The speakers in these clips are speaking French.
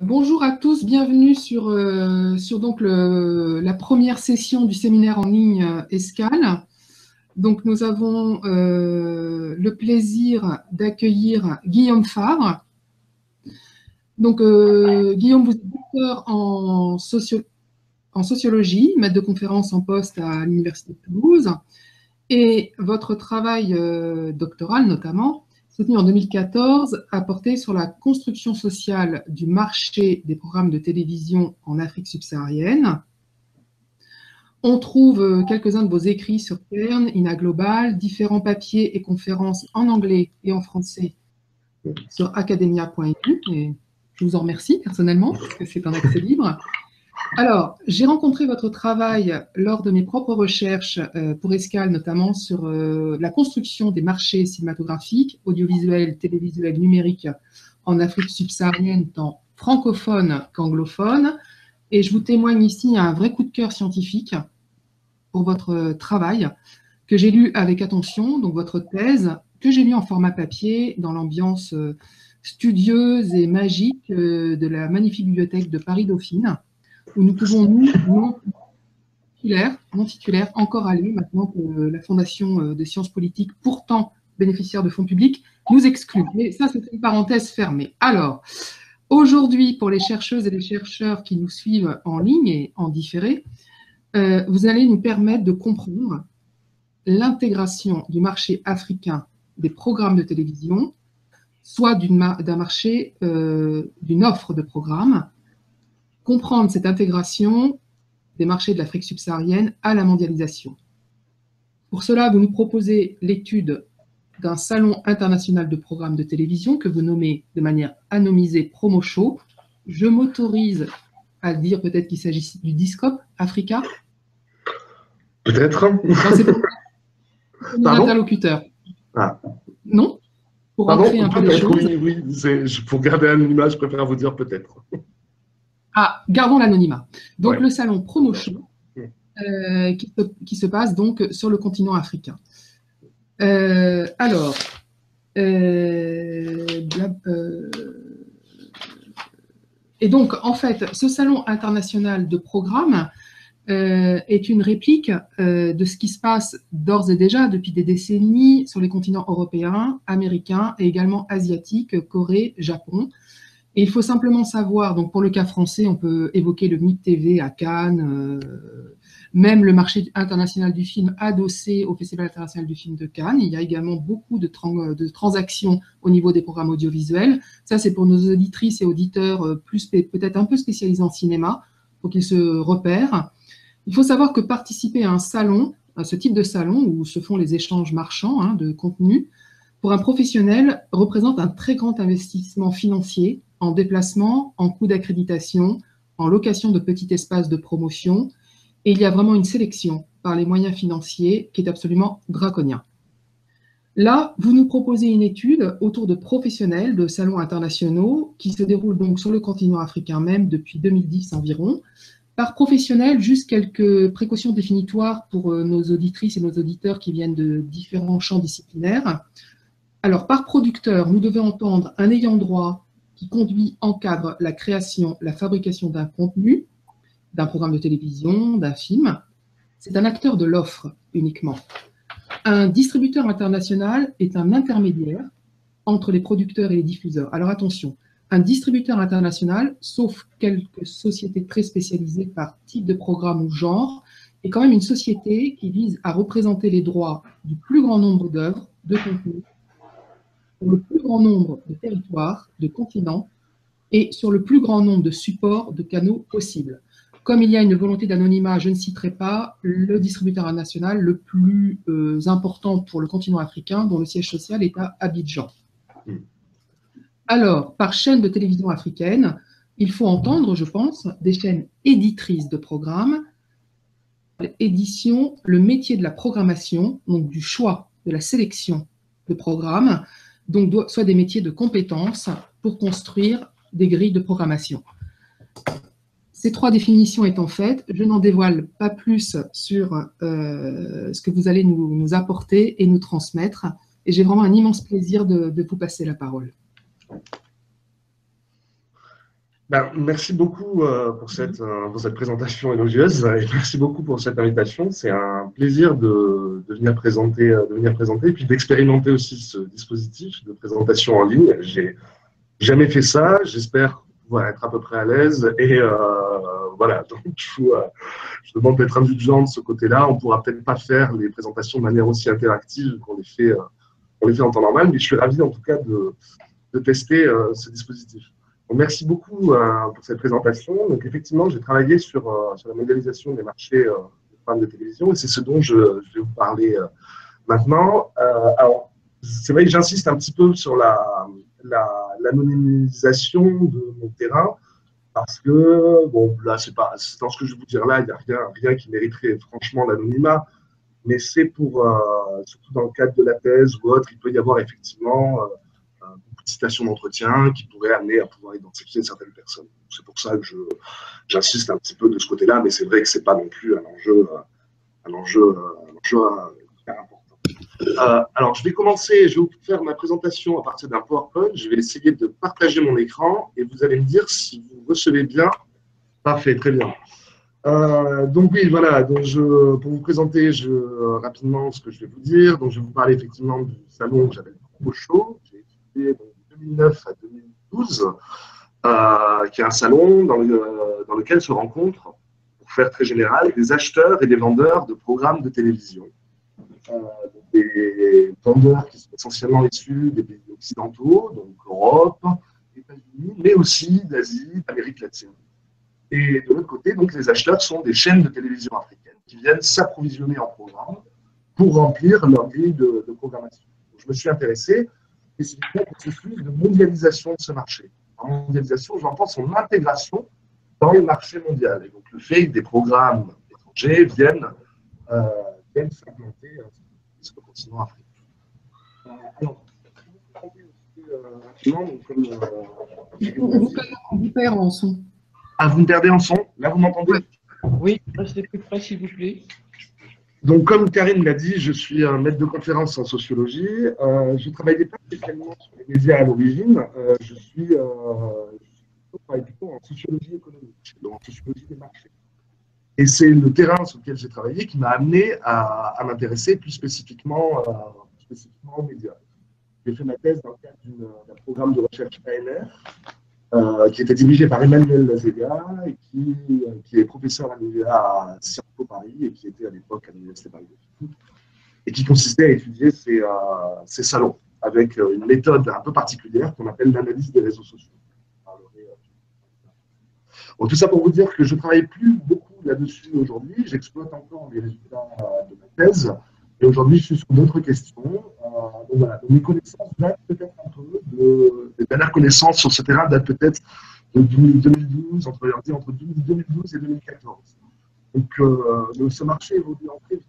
Bonjour à tous, bienvenue sur, euh, la première session du séminaire en ligne euh, Escale. Donc nous avons euh, le plaisir d'accueillir Guillaume Favre. Donc Guillaume, vous êtes docteur en, en sociologie, maître de conférence en poste à l'Université de Toulouse. Et votre travail doctoral notamment soutenu en 2014, a porté sur la construction sociale du marché des programmes de télévision en Afrique subsaharienne. On trouve euh, quelques-uns de vos écrits sur Kern, INA Global, différents papiers et conférences en anglais et en français sur academia.edu. Et je vous en remercie personnellement, parce que c'est un accès libre. Alors, j'ai rencontré votre travail lors de mes propres recherches euh, pour Escale, notamment sur euh, la construction des marchés cinématographiques, audiovisuels, télévisuels, numériques en Afrique subsaharienne, tant francophone qu'anglophone. Et je vous témoigne ici un vrai coup de cœur scientifique pour votre travail que j'ai lu avec attention, donc votre thèse, que j'ai lu en format papier dans l'ambiance euh, studieuse et magique de la magnifique bibliothèque de Paris-Dauphine où nous pouvons, nous, non titulaires, encore aller, maintenant que la Fondation euh, des sciences politiques, pourtant bénéficiaire de fonds publics, nous exclut. Mais ça, c'est une parenthèse fermée. Alors, aujourd'hui, pour les chercheuses et les chercheurs qui nous suivent en ligne et en différé, euh, vous allez nous permettre de comprendre l'intégration du marché africain des programmes de télévision, soit d'un marché, euh, d'une offre de programmes, comprendre cette intégration des marchés de l'Afrique subsaharienne à la mondialisation. Pour cela, vous nous proposez l'étude d'un salon international de programmes de télévision que vous nommez de manière anonymisée Promo Show. Je m'autorise à dire peut-être qu'il s'agit du Discope Africa. Peut-être. Mon interlocuteur. Ah. Non? Pour rentrer un peu les choses. Oui, oui, pour garder un image, je préfère vous dire peut-être. Ah, gardons l'anonymat. Donc le salon Promotion, euh, qui, se, passe donc sur le continent africain. Euh, alors, euh, et donc en fait, ce salon international de programmes est une réplique de ce qui se passe d'ores et déjà depuis des décennies sur les continents européens, américains et également asiatiques, Corée, Japon. Et il faut simplement savoir, donc pour le cas français, on peut évoquer le MIT TV à Cannes, euh, même le marché international du film adossé au Festival international du film de Cannes. Il y a également beaucoup de, de transactions au niveau des programmes audiovisuels. Ça, c'est pour nos auditrices et auditeurs euh, plus peut-être un peu spécialisés en cinéma, pour qu'ils se repèrent. Il faut savoir que participer à un salon, à ce type de salon où se font les échanges marchands hein, de contenu, pour un professionnel, représente un très grand investissement financier en déplacement, en coût d'accréditation, en location de petits espaces de promotion. Et il y a vraiment une sélection par les moyens financiers qui est absolument draconien. Là, vous nous proposez une étude autour de professionnels de salons internationaux qui se déroulent donc sur le continent africain même depuis 2010 environ. Par professionnels, juste quelques précautions définitoires pour euh, nos auditrices et nos auditeurs qui viennent de différents champs disciplinaires. Alors, par producteur, nous devons entendre un ayant droit conduit, encadre la création, la fabrication d'un contenu, d'un programme de télévision, d'un film. C'est un acteur de l'offre uniquement. Un distributeur international est un intermédiaire entre les producteurs et les diffuseurs. Alors attention, un distributeur international, sauf quelques sociétés très spécialisées par type de programme ou genre, est quand même une société qui vise à représenter les droits du plus grand nombre d'œuvres, de contenus, le plus grand nombre de territoires, de continents et sur le plus grand nombre de supports de canaux possibles. Comme il y a une volonté d'anonymat, je ne citerai pas le distributeur national le plus euh, important pour le continent africain, dont le siège social est à Abidjan. Alors, par chaîne de télévision africaine, il faut entendre, je pense, des chaînes éditrices de programmes, édition, le métier de la programmation, donc du choix, de la sélection de programmes, donc soit des métiers de compétences pour construire des grilles de programmation. Ces trois définitions étant faites, je n'en dévoile pas plus sur euh, ce que vous allez nous, apporter et nous transmettre. Et j'ai vraiment un immense plaisir de, vous passer la parole. Ben, merci beaucoup euh, pour, cette, euh, pour cette présentation élogieuse et merci beaucoup pour cette invitation. C'est un plaisir de, de, venir présenter, euh, de venir présenter et puis d'expérimenter aussi ce dispositif de présentation en ligne. J'ai jamais fait ça. J'espère pouvoir être à peu près à l'aise et euh, voilà. Donc, je, je demande d'être indulgent de ce côté-là. On pourra peut-être pas faire les présentations de manière aussi interactive qu'on les fait, on les fait en temps normal, mais je suis ravi en tout cas de, de tester ce dispositif merci beaucoup euh, pour cette présentation. Donc, effectivement, j'ai travaillé sur, euh, sur, la modélisation des marchés euh, de programmes de télévision et c'est ce dont je, vais vous parler maintenant. alors, c'est vrai que j'insiste un petit peu sur l'anonymisation la, de mon terrain parce que, bon, là, c'est pas, dans ce que je vais vous dire là, il n'y a rien, rien qui mériterait franchement l'anonymat, mais c'est pour, surtout dans le cadre de la thèse ou autre, il peut y avoir effectivement citation d'entretien qui pourrait amener à pouvoir identifier certaines personnes. C'est pour ça que j'insiste un petit peu de ce côté-là, mais c'est vrai que ce n'est pas non plus un enjeu, un enjeu, un enjeu euh, important. Euh, alors, je vais commencer, je vais vous faire ma présentation à partir d'un PowerPoint. Je vais essayer de partager mon écran et vous allez me dire si vous recevez bien. Parfait, très bien. Euh, donc oui, voilà, donc je, pour vous présenter je, rapidement ce que je vais vous dire, donc je vais vous parler effectivement du salon que j'appelle Pro Show, j'ai étudié 2009 à 2012, euh, qui est un salon dans, dans, lequel se rencontrent, pour faire très général, des acheteurs et des vendeurs de programmes de télévision. Euh, des vendeurs qui sont essentiellement issus des pays occidentaux, donc Europe, États-Unis, mais aussi d'Asie, d'Amérique latine. Et de l'autre côté, donc, les acheteurs sont des chaînes de télévision africaines qui viennent s'approvisionner en programmes pour remplir leur grille de programmation. je me suis intéressé spécifiquement au processus de mondialisation de ce marché. En mondialisation, j'entends son intégration dans le marché mondial. Et donc le fait que des programmes étrangers viennent, euh, viennent s'implanter euh, sur le continent africain. Euh, alors, rapidement, comme, on vous perd en son. Ah, vous me perdez en son? Là, vous m'entendez? Oui, restez plus près, s'il vous plaît. Donc, comme Karine l'a dit, je suis un maître de conférence en sociologie. Euh, je ne travaillais pas spécialement sur les médias à l'origine. Euh, je suis, euh, plutôt en sociologie économique, donc en sociologie des marchés. Et c'est le terrain sur lequel j'ai travaillé qui m'a amené à, m'intéresser plus spécifiquement, spécifiquement aux médias. J'ai fait ma thèse dans le cadre d'un programme de recherche ANR euh, qui était dirigé par Emmanuel Lazega, et qui, euh, est professeur à, Sciences Po Paris et qui était à l'époque à l'Université Paris et qui consistait à étudier ces, euh, salons avec une méthode un peu particulière qu'on appelle l'analyse des réseaux sociaux. Tout ça pour vous dire que je ne travaille plus beaucoup là-dessus aujourd'hui, j'exploite encore les résultats de ma thèse, et aujourd'hui je suis sur d'autres questions. donc voilà, donc mes connaissances datent peut-être un peu de, les dernières connaissances sur ce terrain datent peut-être de 2012, entre, entre 2012 et 2014. Donc, euh, ce marché évolue en très vite.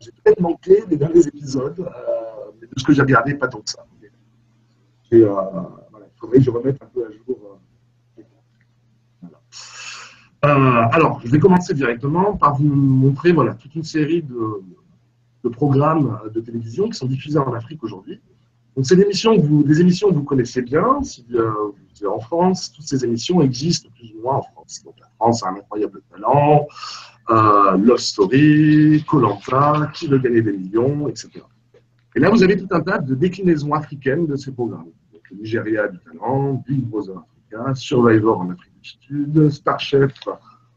J'ai peut-être manqué les derniers épisodes, euh, mais de ce que j'ai regardé, pas tant que ça. Euh, voilà, il faudrait que je remette un peu à jour. Voilà. alors, je vais commencer directement par vous montrer voilà, toute une série de programmes de télévision qui sont diffusés en Afrique aujourd'hui. Donc, c'est des émissions, que vous, des émissions que vous connaissez bien. Si euh, vous êtes en France, toutes ces émissions existent plus ou moins en France. Donc, la France a un incroyable talent, euh, Love Story, Colanta, Qui veut gagner des millions, etc. Et là, vous avez tout un tas de déclinaisons africaines de ces programmes. Donc, Nigeria du talent, Big Brother Africa, Survivor en Afrique du Sud, Starchef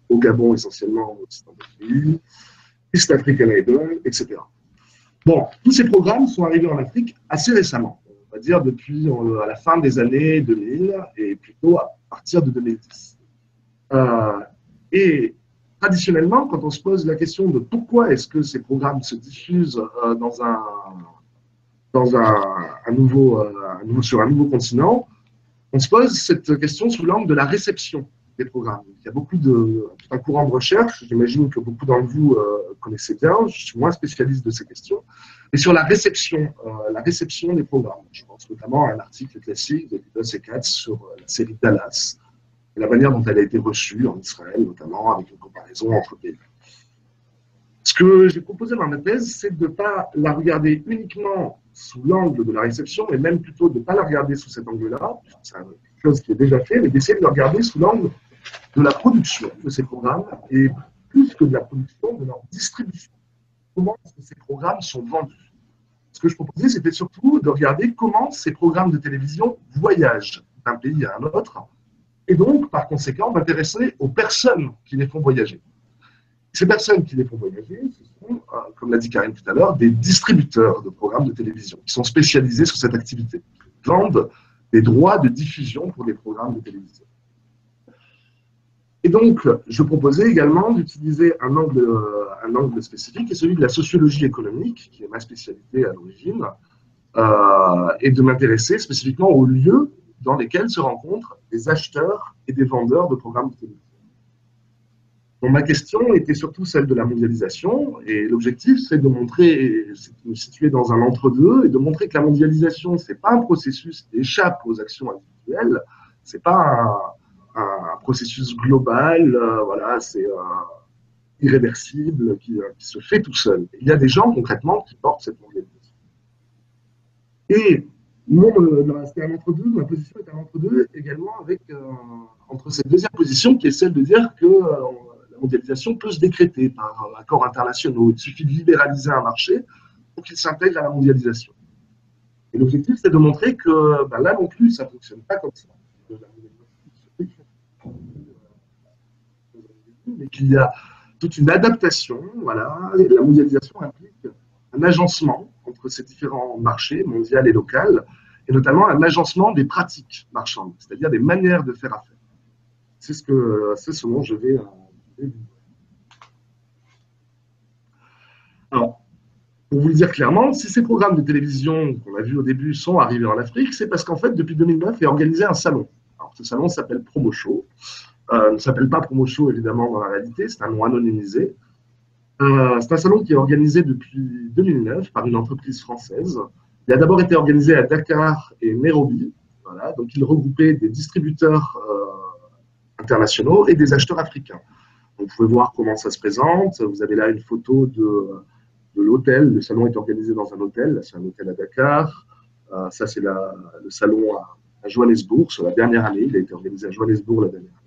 au Gabon essentiellement, Occident du pays, East African Idol, etc. Tous ces programmes sont arrivés en Afrique assez récemment, on va dire depuis à la fin des années 2000 et plutôt à partir de 2010. Euh, et traditionnellement, quand on se pose la question de pourquoi est-ce que ces programmes se diffusent euh, euh, sur un nouveau continent, on se pose cette question sous l'angle de la réception des programmes. Il y a beaucoup de, un courant de recherche, j'imagine que beaucoup d'entre vous euh, connaissez bien, je suis moins spécialiste de ces questions, et sur la réception, euh, la réception des programmes. Je pense notamment à un article classique de Lidos et Katz sur euh, la série Dallas, et la manière dont elle a été reçue en Israël, notamment avec une comparaison entre pays. Ce que j'ai proposé dans ma thèse, c'est de ne pas la regarder uniquement sous l'angle de la réception, mais même plutôt de ne pas la regarder sous cet angle-là, c'est quelque chose qui est déjà fait, mais d'essayer de la regarder sous l'angle de la production de ces programmes et plus que de la production, de leur distribution. Comment ces programmes sont vendus? Ce que je proposais, c'était surtout de regarder comment ces programmes de télévision voyagent d'un pays à un autre, et donc, par conséquent, m'intéresser aux personnes qui les font voyager. Ces personnes qui les font voyager, ce sont, euh, comme l'a dit Karine tout à l'heure, des distributeurs de programmes de télévision qui sont spécialisés sur cette activité, vendent des droits de diffusion pour des programmes de télévision. Et donc, je proposais également d'utiliser un angle, euh, un angle spécifique, qui est celui de la sociologie économique, qui est ma spécialité à l'origine, euh, et de m'intéresser spécifiquement aux lieux dans lesquels se rencontrent des acheteurs et des vendeurs de programmes de télévision. Ma question était surtout celle de la mondialisation, et l'objectif, c'est de montrer, c'est de me situer dans un entre-deux, et de montrer que la mondialisation, ce n'est pas un processus qui échappe aux actions individuelles, ce n'est pas un, processus global, euh, voilà, c'est irréversible, qui, qui, se fait tout seul. Il y a des gens, concrètement, qui portent cette mondialisation. Et mon, c'est un entre-deux, ma position est un entre-deux également avec, euh, entre cette deuxième position, qui est celle de dire que euh, mondialisation peut se décréter par accords internationaux. Il suffit de libéraliser un marché pour qu'il s'intègre à la mondialisation. Et l'objectif, c'est de montrer que ben là non plus, ça ne fonctionne pas comme ça. Mais qu'il y a toute une adaptation. Voilà. La mondialisation implique un agencement entre ces différents marchés, mondial et local, et notamment un agencement des pratiques marchandes, c'est-à-dire des manières de faire affaire. C'est ce, que, ce dont je vais euh, alors, pour vous le dire clairement, si ces programmes de télévision qu'on a vus au début sont arrivés en Afrique, c'est parce qu'en fait, depuis 2009, il y a organisé un salon. Alors, ce salon s'appelle Promo Show. Euh, ne s'appelle pas Promo Show, évidemment, dans la réalité, c'est un nom anonymisé. Euh, c'est un salon qui est organisé depuis 2009 par une entreprise française. Il a d'abord été organisé à Dakar et Nairobi. Voilà, donc, il regroupait des distributeurs euh, internationaux et des acheteurs africains. Vous pouvez voir comment ça se présente. Vous avez là une photo de, de l'hôtel. Le salon est organisé dans un hôtel. C'est un hôtel à Dakar. Ça, c'est le salon à, Johannesburg sur la dernière année. Il a été organisé à Johannesburg la dernière année.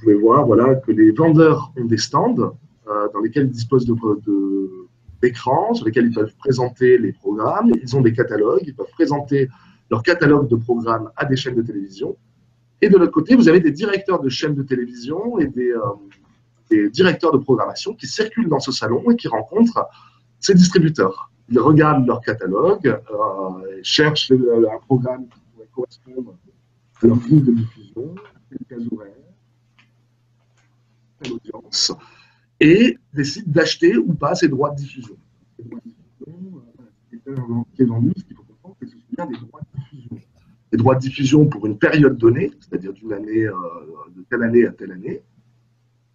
Vous pouvez voir voilà, que les vendeurs ont des stands euh, dans lesquels ils disposent d'écrans, sur lesquels ils peuvent présenter les programmes. Ils ont des catalogues. Ils peuvent présenter leur catalogue de programmes à des chaînes de télévision. Et de l'autre côté, vous avez des directeurs de chaînes de télévision et des, euh, directeurs de programmation qui circulent dans ce salon et qui rencontrent ces distributeurs. Ils regardent leur catalogue, euh, cherchent un programme qui pourrait correspondre à leur grille de diffusion, quel horaires, audience, et décident d'acheter ou pas ces droits de diffusion. Les droits de diffusion, euh, des droits de diffusion de pour une période donnée, c'est-à-dire d'une année, euh, de telle année à telle année,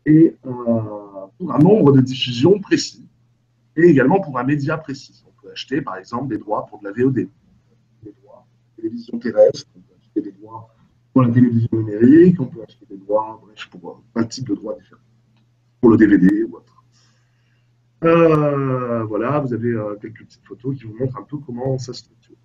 et euh, pour un nombre de diffusions précis, et également pour un média précis. On peut acheter, par exemple, des droits pour de la VOD, des droits la télévision terrestre, on peut acheter des droits pour la télévision numérique, on peut acheter des droits, bref, pour un type de droits différents, pour le DVD ou autre. Euh, voilà, vous avez quelques petites photos qui vous montrent un peu comment ça se structure.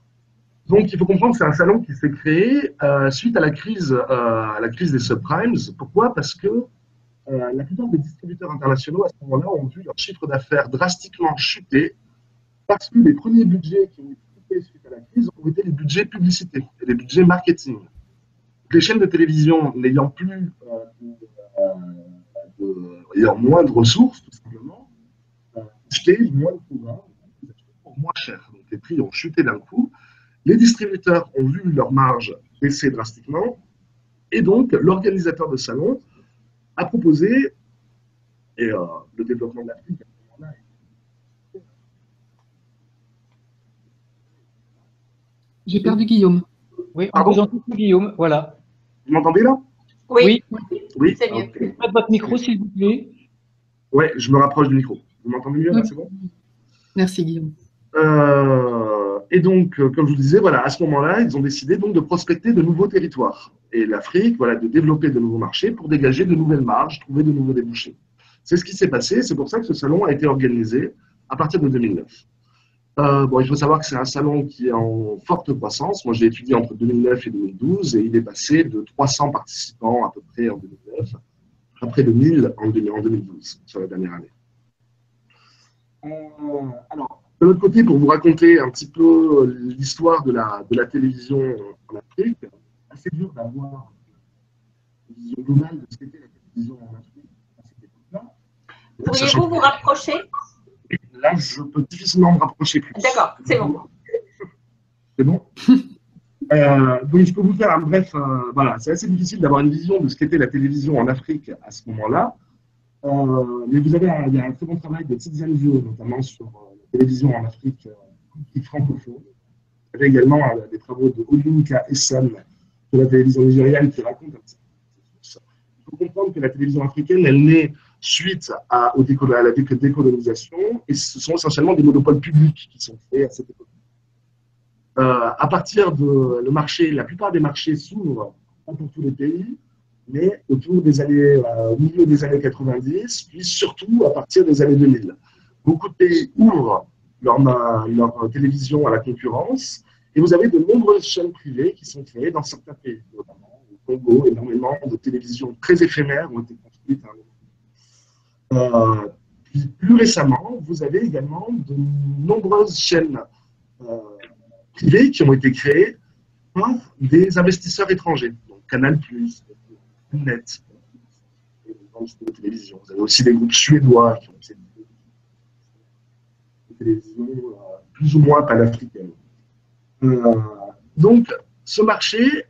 Donc, il faut comprendre que c'est un salon qui s'est créé euh, suite à la crise, euh, à la crise des subprimes. Pourquoi? Parce que euh, la plupart des distributeurs internationaux à ce moment-là ont vu leur chiffre d'affaires drastiquement chuter parce que les premiers budgets qui ont été coupés suite à la crise ont été les budgets publicité et les budgets marketing. Les chaînes de télévision n'ayant plus ayant moins de ressources, tout simplement, achetaient moins de programmes pour moins cher. Donc les prix ont chuté d'un coup. Les distributeurs ont vu leur marge baisser drastiquement et donc l'organisateur de salon a proposé, et euh, le développement de moment-là J'ai perdu Guillaume. Oui, on vous entend Guillaume, voilà. Vous m'entendez là? Oui. Oui, c'est mieux. Okay. votre micro, s'il vous plaît. Oui, je me rapproche du micro. Vous m'entendez mieux là, c'est bon? Merci Guillaume. Euh, et donc, euh, comme je vous disais, voilà, à ce moment-là, ils ont décidé donc de prospecter de nouveaux territoires. Et l'Afrique, voilà, de développer de nouveaux marchés pour dégager de nouvelles marges, trouver de nouveaux débouchés. C'est ce qui s'est passé. C'est pour ça que ce salon a été organisé à partir de 2009. Euh, bon, il faut savoir que c'est un salon qui est en forte croissance. Moi, j'ai étudié entre 2009 et 2012 et il est passé de 300 participants à peu près en 2009 à près de 1000 en 2012, sur la dernière année. Euh, alors, de l'autre côté, pour vous raconter un petit peu l'histoire de la, de la télévision en Afrique, assez dur d'avoir une vision globale de ce qu'était la télévision en Afrique à cette époque-là. Pourriez-vous vous rapprocher? Là, je peux difficilement me rapprocher plus. D'accord, c'est bon. C'est bon euh, donc, je peux vous faire un bref. Euh, voilà, c'est assez difficile d'avoir une vision de ce qu'était la télévision en Afrique à ce moment-là. Euh, mais vous avez un, il y a un très bon travail de Tiziane Vio, notamment sur la télévision en Afrique francophone. Vous avez également des travaux de Olunka Essan de la télévision nigériane qui racontent un petit peu. Il faut comprendre que la télévision africaine, elle naît suite à, la décolonisation, et ce sont essentiellement des monopoles publics qui sont faits à cette époque. Euh, à partir de le marché, la plupart des marchés s'ouvrent pas pour tous les pays, mais autour des années, euh, au milieu des années 90, puis surtout à partir des années 2000. Beaucoup de pays ouvrent leur, leur télévision à la concurrence, et vous avez de nombreuses chaînes privées qui sont créées dans certains pays, notamment au Congo, énormément de télévisions très éphémères ont été construites euh, plus récemment, vous avez également de nombreuses chaînes euh, privées qui ont été créées par des investisseurs étrangers, donc Canal+, Net, de télévision. Vous avez aussi des groupes suédois qui ont des télévisions euh, plus ou moins panafricaines. Euh, donc, ce marché,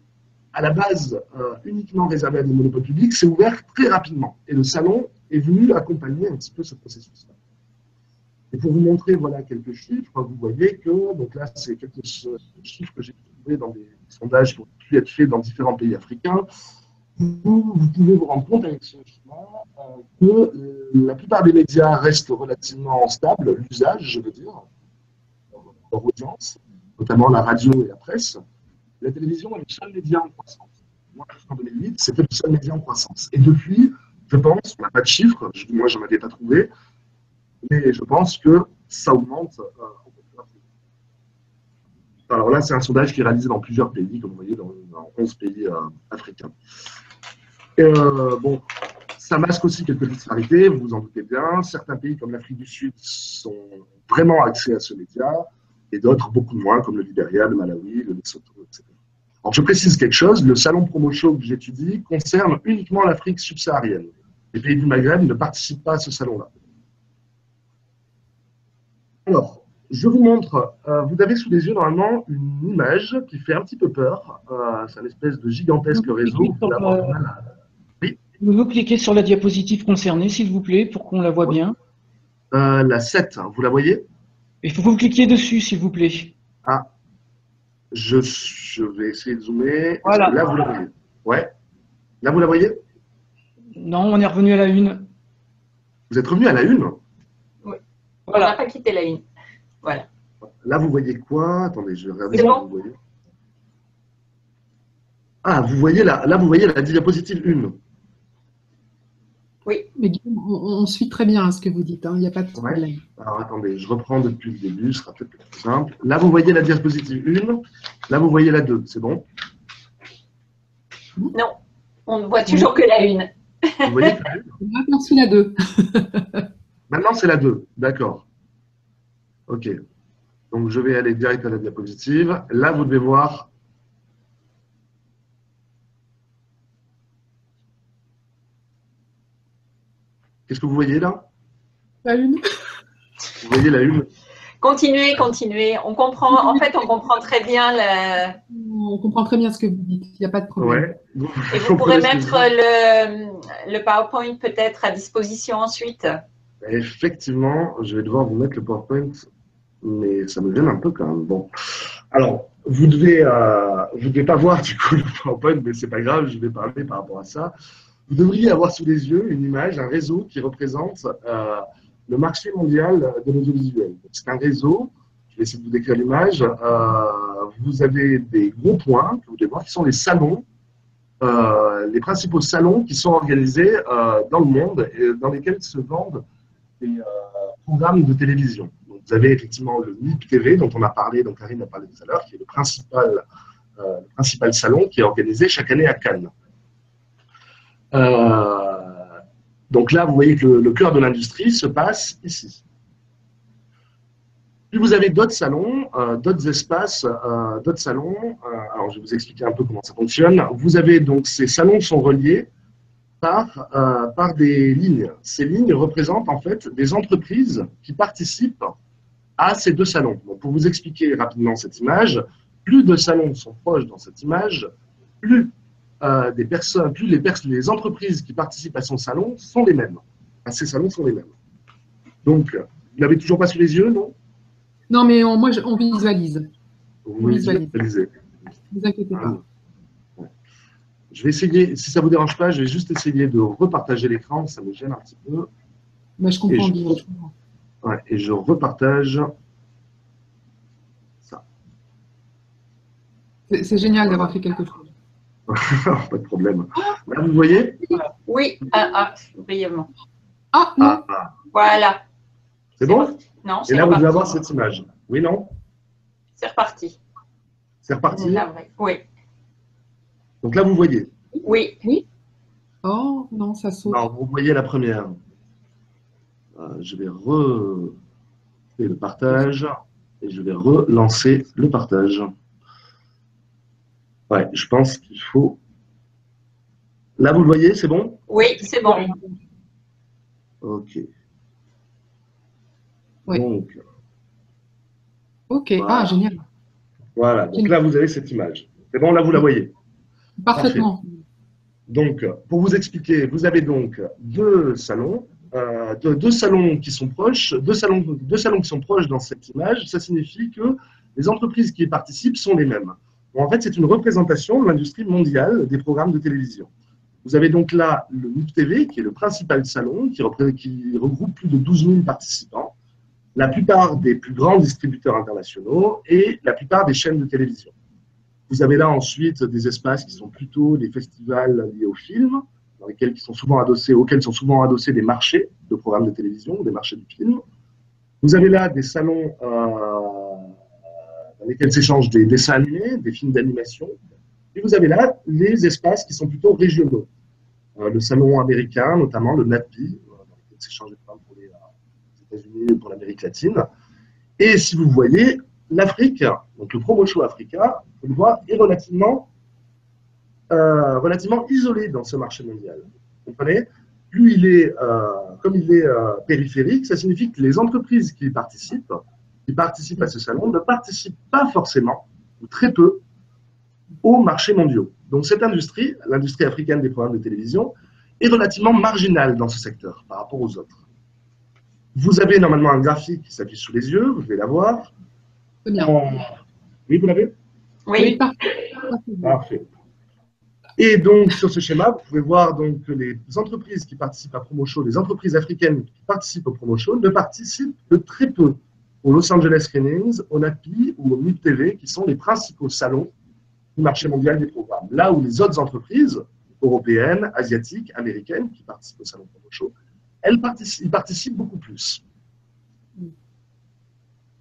à la base uniquement réservé à des monopoles publics, s'est ouvert très rapidement. Et le salon est venu accompagner un petit peu ce processus-là. Et pour vous montrer voilà, quelques chiffres, vous voyez que, donc là, c'est quelques chiffres que j'ai trouvés dans des sondages qui ont pu être faits dans différents pays africains. Vous, vous pouvez vous rendre compte avec ce euh, que euh, la plupart des médias restent relativement stables, l'usage, je veux dire, leur audience, notamment la radio et la presse. La télévision est le seul média en croissance. Moi, en 2008, c'était le seul média en croissance. Et depuis, je pense, on n'a pas de chiffres, moi j'en avais pas trouvé, mais je pense que ça augmente. Euh, alors là, c'est un sondage qui est réalisé dans plusieurs pays, comme vous voyez, dans, 11 pays euh, africains. Euh, bon, ça masque aussi quelques disparités, vous vous en doutez bien. Certains pays comme l'Afrique du Sud sont vraiment axés à ce média, et d'autres beaucoup moins, comme le Libéria, le Malawi, le Lesotho, etc. Alors je précise quelque chose, le salon promo show que j'étudie concerne uniquement l'Afrique subsaharienne les pays du Maghreb ne participent pas à ce salon-là. Alors, je vous montre, euh, vous avez sous les yeux normalement une image qui fait un petit peu peur. Euh, c'est un espèce de gigantesque réseau. Vous, vous cliquez sur la diapositive concernée, s'il vous plaît, pour qu'on la voit bien. Euh, la 7, vous la voyez? Il faut que vous cliquiez dessus, s'il vous plaît. Ah, je, je, vais essayer de zoomer. Voilà. Là, vous la voyez. Ouais. Là, vous la voyez? Non, on est revenu à la une. Vous êtes revenu à la une Oui. Voilà. On n'a pas quitté la une. Voilà. Là, vous voyez quoi? Attendez, je vais regarder ce que vous voyez. Ah, vous voyez là, là, vous voyez la diapositive 1. Oui. Mais on, suit très bien ce que vous dites, hein. il n'y a pas de problème. Alors attendez, je reprends depuis le début, ce sera peut-être plus simple. Là, vous voyez la diapositive 1, là, vous voyez la 2, c'est bon? Non, on ne voit toujours que la 1. Vous voyez Maintenant, c'est la 2. Maintenant, c'est la 2. D'accord. OK. Donc, je vais aller direct à la diapositive. Là, vous devez voir. Qu'est-ce que vous voyez là? La une. Vous voyez la une Continuez, continuez. On comprend, en fait, on comprend très bien le... On comprend très bien ce que vous dites. Il n'y a pas de problème. Et vous pourrez mettre le, le PowerPoint peut-être à disposition ensuite. Effectivement, je vais devoir vous mettre le PowerPoint, mais ça me gêne un peu quand même. Bon. Alors, vous devez, euh, vous devez pas voir du coup le PowerPoint, mais c'est pas grave, je vais parler par rapport à ça. Vous devriez avoir sous les yeux une image, un réseau qui représente euh, le marché mondial de l'audiovisuel. C'est un réseau, je vais essayer de vous décrire l'image. Euh, vous avez des gros points que vous devez voir qui sont les salons les principaux salons qui sont organisés dans le monde et dans lesquels se vendent des programmes de télévision. Donc, vous avez effectivement le MIP TV dont on a parlé, dont Karine a parlé tout à l'heure, qui est le principal, le principal salon qui est organisé chaque année à Cannes. Donc là, vous voyez que le cœur de l'industrie se passe ici. Puis vous avez d'autres salons, euh, d'autres espaces, euh, d'autres salons. Euh, alors, je vais vous expliquer un peu comment ça fonctionne. Vous avez donc ces salons sont reliés par, par des lignes. Ces lignes représentent en fait des entreprises qui participent à ces deux salons. Donc, pour vous expliquer rapidement cette image, plus de salons sont proches dans cette image, plus des personnes, plus les, les entreprises qui participent à son salon sont les mêmes. À ces salons sont les mêmes. Donc, vous l'avez toujours pas sous les yeux, non? Non, mais on, moi, on visualise. Vous visualisez. Ne vous inquiétez pas. Ah. Je vais essayer, si ça ne vous dérange pas, je vais juste essayer de repartager l'écran, ça me gêne un petit peu. Mais je comprends bien. Ouais, et je repartage ça. C'est génial d'avoir fait quelque chose. pas de problème. Là, vous voyez? Oui, ah, ah, brièvement. Ah, non. Ah, voilà. C'est bon? Non, Et là, vous allez avoir cette image. Oui, non? C'est reparti. C'est reparti? Oui. Donc là, vous voyez Oui. Oui. Oh, non, ça saute. Non, vous voyez la première. Euh, je vais re le partage et je vais relancer le partage. Ouais, je pense qu'il faut. Là, vous le voyez, c'est bon? Oui, c'est bon. Ok. Donc, ok, ah, génial. Voilà, donc là, vous avez cette image. C'est bon, là, vous la voyez? Parfaitement. Donc, pour vous expliquer, vous avez donc deux salons, euh, deux, salons qui sont proches, deux salons, deux salons qui sont proches dans cette image. Ça signifie que les entreprises qui y participent sont les mêmes. En fait, c'est une représentation de l'industrie mondiale des programmes de télévision. Vous avez donc là le MIP TV, qui est le principal salon, qui, regroupe plus de 12 000 participants la plupart des plus grands distributeurs internationaux et la plupart des chaînes de télévision. Vous avez là ensuite des espaces qui sont plutôt des festivals liés au film, dans sont souvent adossés, auxquels sont souvent adossés des marchés de programmes de télévision, des marchés du film. Vous avez là des salons euh, dans lesquels s'échangent des dessins animés, des films d'animation. Et vous avez là les espaces qui sont plutôt régionaux. Euh, le salon américain, notamment le NAPI, euh, dans lequel s'échangent des États-Unis pour l'Amérique latine. Et si vous voyez, l'Afrique, donc le Promo Show Africa, vous le voyez, est relativement, euh, relativement isolé dans ce marché mondial. Vous comprenez? Plus il est, euh, comme il est euh, périphérique, ça signifie que les entreprises qui participent, qui participent à ce salon, ne participent pas forcément, ou très peu, aux marchés mondiaux. Donc cette industrie, l'industrie africaine des programmes de télévision, est relativement marginale dans ce secteur par rapport aux autres. Vous avez normalement un graphique qui s'affiche sous les yeux, vous devez l'avoir. Oui, vous l'avez? Oui. Parfait. Et donc, sur ce schéma, vous pouvez voir donc, que les entreprises qui participent à PromoShow, les entreprises africaines qui participent au PromoShow, ne participent que très peu au Los Angeles Screenings, au NAPI ou au MIP TV, qui sont les principaux salons du marché mondial des programmes. Là où les autres entreprises européennes, asiatiques, américaines, qui participent au salon PromoShow, elle participe, participe beaucoup plus.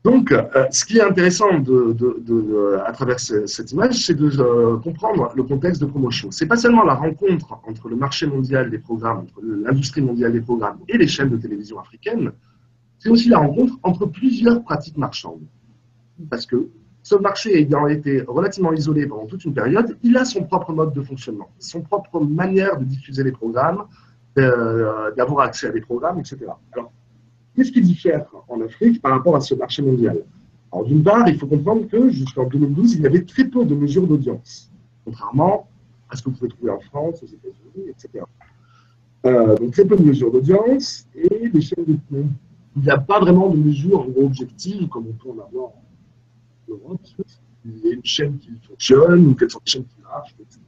Donc, euh, ce qui est intéressant de, à travers cette image, c'est de euh, comprendre le contexte de promotion. Ce n'est pas seulement la rencontre entre le marché mondial des programmes, entre l'industrie mondiale des programmes et les chaînes de télévision africaines, c'est aussi la rencontre entre plusieurs pratiques marchandes. Parce que ce marché ayant été relativement isolé pendant toute une période, il a son propre mode de fonctionnement, son propre manière de diffuser les programmes, euh, d'avoir accès à des programmes, etc. Alors, qu'est-ce qui diffère en Afrique par rapport à ce marché mondial? Alors, d'une part, il faut comprendre que jusqu'en 2012, il y avait très peu de mesures d'audience, contrairement à ce que vous pouvez trouver en France, aux États-Unis, etc. Euh, donc, très peu de mesures d'audience et des chaînes de Il n'y a pas vraiment de mesures objectives comme on peut en avoir en Europe. Il y a une chaîne qui fonctionne ou quelles sont les chaînes qui marchent, etc.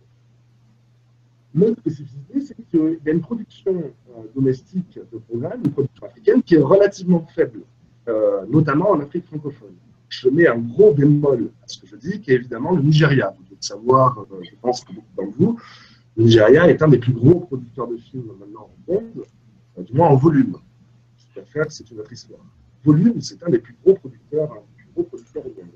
L'autre spécificité, c'est qu'il y a une production euh, domestique de programmes, une production africaine, qui est relativement faible, euh, notamment en Afrique francophone. Je mets un gros bémol à ce que je dis, qui est évidemment le Nigeria. Vous devez savoir, euh, je pense que beaucoup d'entre vous, Le Nigeria est un des plus gros producteurs de films maintenant au monde, du moins en volume. Faire, c'est une autre histoire. Volume, c'est un des plus gros producteurs, des plus gros producteurs au monde.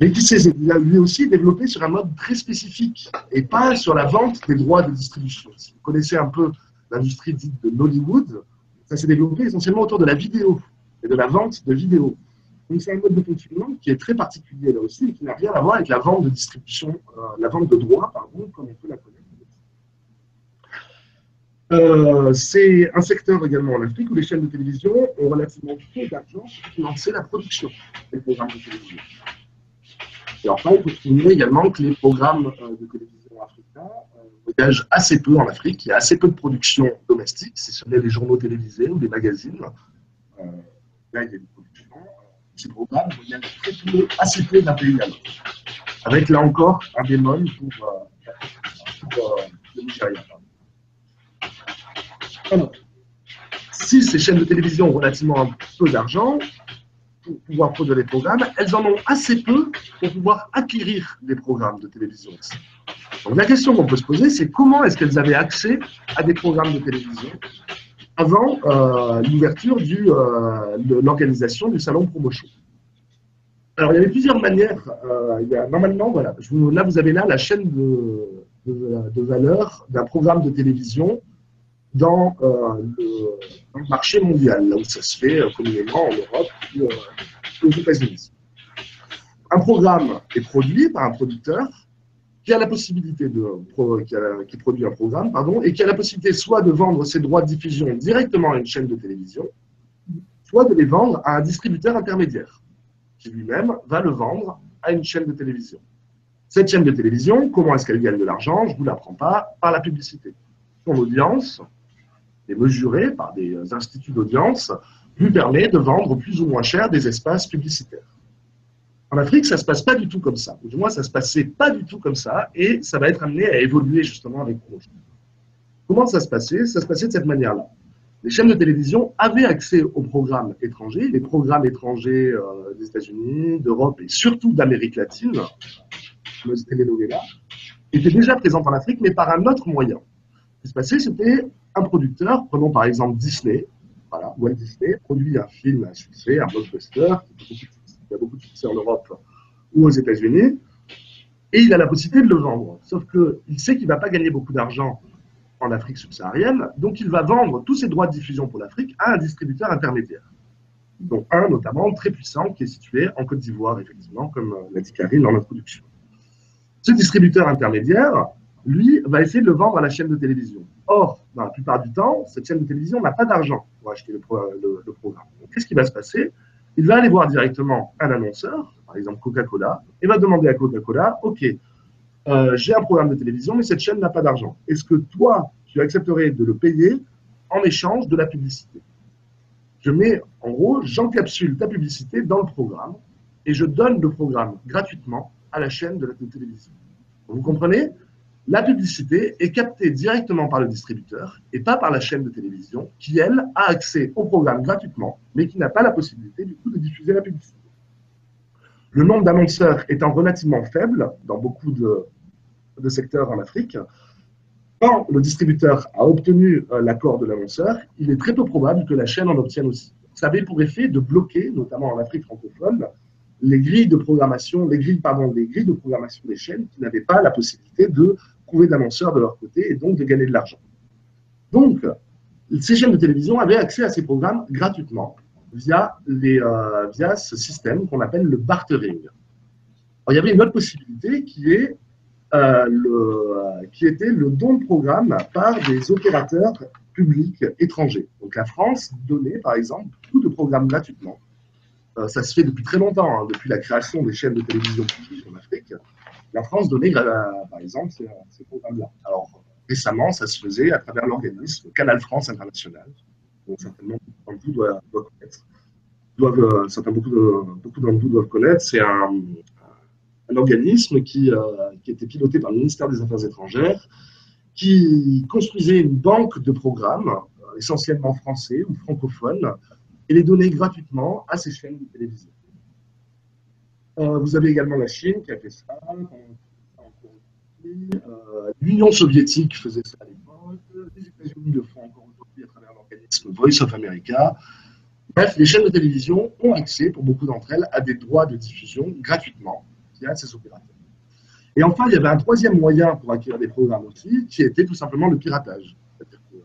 Mais qui s'est lui aussi développé sur un mode très spécifique et pas sur la vente des droits de distribution. Si vous connaissez un peu l'industrie dite de Nollywood, ça s'est développé essentiellement autour de la vidéo et de la vente de vidéos. Donc c'est un mode de fonctionnement qui est très particulier là aussi et qui n'a rien à voir avec la vente de distribution, euh, la vente de droits, pardon, comme on peut la connaître. Euh, c'est un secteur également en Afrique où les chaînes de télévision ont relativement peu d'argent pour financer la production des programmes de télévision. Et enfin, il faut souligner également que les programmes euh, de télévision africains euh, voyagent assez peu en Afrique. Il y a assez peu de production domestique, si ce n'est des journaux télévisés ou des magazines. Là, il y a des productions. Ces programmes voyagent très peu, assez peu d'un pays à l'autre. Avec là encore un bémol pour, pour le Nigeria. Si ces chaînes de télévision ont relativement peu d'argent, pour pouvoir produire des programmes, elles en ont assez peu pour pouvoir acquérir des programmes de télévision. Donc la question qu'on peut se poser, c'est comment est-ce qu'elles avaient accès à des programmes de télévision avant euh, l'ouverture euh, de l'organisation du salon promotion. Alors il y avait plusieurs manières. Euh, normalement, voilà, là vous avez là la chaîne de valeur d'un programme de télévision dans, euh, le, marché mondial, là où ça se fait euh, communément en Europe ou euh, aux États-Unis. Un programme est produit par un producteur qui a la possibilité de qui, produit un programme pardon et qui a la possibilité soit de vendre ses droits de diffusion directement à une chaîne de télévision, soit de les vendre à un distributeur intermédiaire qui lui-même va le vendre à une chaîne de télévision. Cette chaîne de télévision, comment est-ce qu'elle gagne de l'argent? Je vous l'apprends pas, par la publicité. Son audience, mesuré par des instituts d'audience, lui permet de vendre plus ou moins cher des espaces publicitaires. En Afrique, ça ne se passe pas du tout comme ça. Ou du moins, ça ne se passait pas du tout comme ça et ça va être amené à évoluer justement avec Projet. Comment ça se passait? Ça se passait de cette manière-là. Les chaînes de télévision avaient accès aux programmes étrangers, les programmes étrangers euh, des États-Unis, d'Europe et surtout d'Amérique latine, les telenovelas, étaient déjà présentes en Afrique, mais par un autre moyen. Ce qui se passait, c'était un producteur, prenons par exemple Disney, voilà, Walt Disney produit un film à succès, un blockbuster, qui a beaucoup de succès en Europe ou aux États-Unis, et il a la possibilité de le vendre. Sauf qu'il sait qu'il ne va pas gagner beaucoup d'argent en Afrique subsaharienne, donc il va vendre tous ses droits de diffusion pour l'Afrique à un distributeur intermédiaire. Donc un notamment très puissant qui est situé en Côte d'Ivoire, effectivement, comme l'a dit Karine dans l'introduction. Ce distributeur intermédiaire, lui, va essayer de le vendre à la chaîne de télévision. Or, dans la plupart du temps, cette chaîne de télévision n'a pas d'argent pour acheter le, programme. Qu'est-ce qui va se passer? Il va aller voir directement un annonceur, par exemple Coca-Cola, et va demander à Coca-Cola, OK, euh, j'ai un programme de télévision, mais cette chaîne n'a pas d'argent. Est-ce que toi, tu accepterais de le payer en échange de la publicité? Je mets, en gros, j'encapsule ta publicité dans le programme et je donne le programme gratuitement à la chaîne de la télévision. Vous comprenez? La publicité est captée directement par le distributeur et pas par la chaîne de télévision qui, elle, a accès au programme gratuitement, mais qui n'a pas la possibilité du coup de diffuser la publicité. Le nombre d'annonceurs étant relativement faible dans beaucoup de, secteurs en Afrique, quand le distributeur a obtenu euh, l'accord de l'annonceur, il est très peu probable que la chaîne en obtienne aussi. Ça avait pour effet de bloquer, notamment en Afrique francophone, les grilles de programmation, les grilles, pardon, les grilles de programmation des chaînes qui n'avaient pas la possibilité de trouver d'annonceurs de leur côté et donc de gagner de l'argent. Donc, ces chaînes de télévision avaient accès à ces programmes gratuitement via, les, euh, via ce système qu'on appelle le bartering. il y avait une autre possibilité qui, est, euh, le, qui était le don de programme par des opérateurs publics étrangers. Donc la France donnait, par exemple, beaucoup de programmes gratuitement. Euh, ça se fait depuis très longtemps, hein, depuis la création des chaînes de télévision publiques en Afrique la France donnait, euh, par exemple, ces, programmes-là. Alors, récemment, ça se faisait à travers l'organisme Canal France International, dont certainement beaucoup d'entre vous doivent, connaître. Euh, certains, beaucoup d'entre vous doivent connaître. C'est un, organisme qui, euh, qui, était piloté par le ministère des Affaires étrangères, qui construisait une banque de programmes, essentiellement français ou francophones, et les donnait gratuitement à ces chaînes de télévision. Euh, vous avez également la Chine qui a fait ça. L'Union soviétique faisait ça à l'époque. Les États-Unis le font encore aujourd'hui à travers l'organisme Voice of America. Bref, les chaînes de télévision ont accès, pour beaucoup d'entre elles, à des droits de diffusion gratuitement via ces opérateurs. Et enfin, il y avait un troisième moyen pour acquérir des programmes aussi, qui était tout simplement le piratage. C'est-à-dire que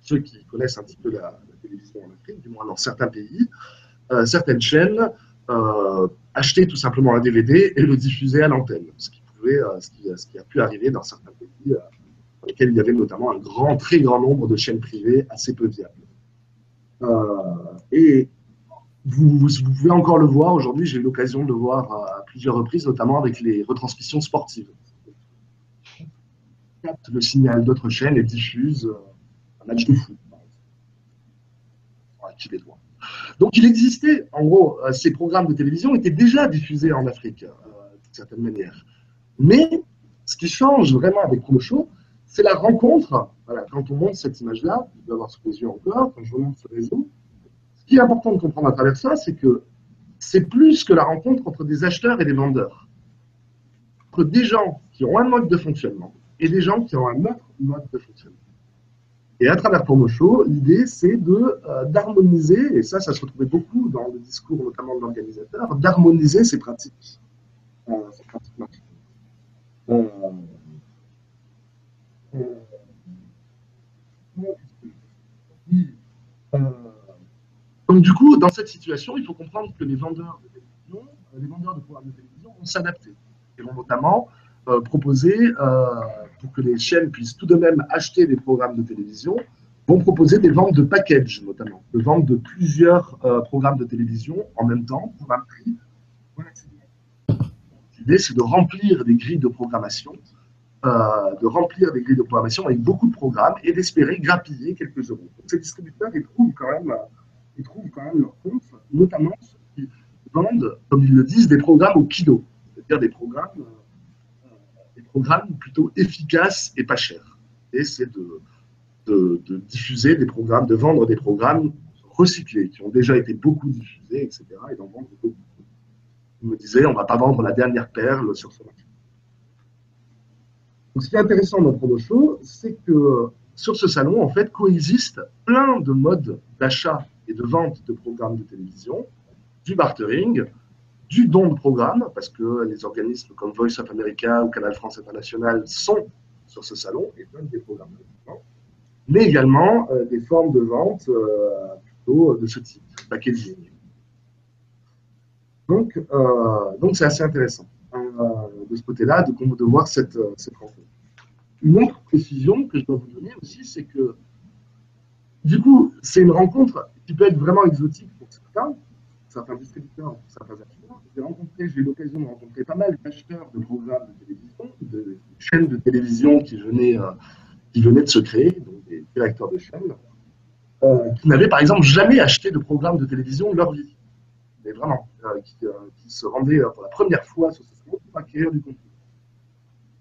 ceux qui connaissent un petit peu la, télévision en Afrique, du moins dans certains pays, euh, certaines chaînes euh, achetaient tout simplement un DVD et le diffusaient à l'antenne, ce euh, ce, ce, qui, a pu arriver dans certains pays dans lesquels il y avait notamment un grand, très grand nombre de chaînes privées assez peu viables. et vous, pouvez encore le voir aujourd'hui, j'ai eu l'occasion de le voir à plusieurs reprises, notamment avec les retransmissions sportives. Capte le signal d'autres chaînes et diffuse euh, un match de foot. Donc il existait, en gros, euh, ces programmes de télévision étaient déjà diffusés en Afrique, euh, d'une certaine manière. Mais ce qui change vraiment avec Show, c'est la rencontre. Quand on montre cette image-là, je vais avoir sous les yeux encore, quand je remonte ce réseau, qui est important de comprendre à travers ça, c'est que c'est plus que la rencontre entre des acheteurs et des vendeurs. Entre des gens qui ont un mode de fonctionnement et des gens qui ont un autre mode de fonctionnement. Et à travers Show, l'idée, c'est euh, d'harmoniser, et ça, ça se retrouvait beaucoup dans le discours notamment de l'organisateur, d'harmoniser ces pratiques. Euh, euh, donc du coup, dans cette situation, il faut comprendre que les vendeurs de télévision, les vendeurs de programmes de télévision vont s'adapter et vont notamment euh, proposer, euh, pour que les chaînes puissent tout de même acheter des programmes de télévision, vont proposer des ventes de package notamment, de vente de plusieurs programmes de télévision en même temps pour un prix L'idée, c'est de remplir des grilles de programmation, de remplir des grilles de programmation avec beaucoup de programmes et d'espérer grappiller quelques euros. Ces distributeurs, ils trouvent quand même ils trouvent quand même leur compte, notamment ceux qui vendent, comme ils le disent, des programmes au kilo, c'est-à-dire des programmes, euh, programmes plutôt efficaces et pas chers. Et c'est de, de, diffuser des programmes, de vendre des programmes recyclés, qui ont déjà été beaucoup diffusés, etc., et d'en vendre beaucoup. Il me disait, on ne va pas vendre la dernière perle sur ce marché. Donc, ce qui est intéressant dans Promo Show, c'est que sur ce salon, en fait, coexistent plein de modes d'achat et de vente de programmes de télévision, du bartering, du don de programmes, parce que les organismes comme Voice of America ou Canal France International sont sur ce salon et donnent des programmes mais également euh, des formes de vente euh, plutôt de ce type, packaging. Donc, euh, donc c'est assez intéressant de ce côté-là de, de voir cette, cette rencontre. Une autre précision que je dois vous donner aussi, c'est que du coup, c'est une rencontre qui peut être vraiment exotique pour certains, certains distributeurs, certains acheteurs. J'ai rencontré, j'ai eu l'occasion de rencontrer pas mal d'acheteurs de programmes de télévision, de chaînes de télévision qui venaient, euh, qui venaient de se créer, donc des directeurs de chaînes, euh, qui n'avaient par exemple jamais acheté de programme de télévision de leur vie. Mais vraiment, euh, qui, se rendaient pour la première fois sur ce salon pour acquérir du contenu.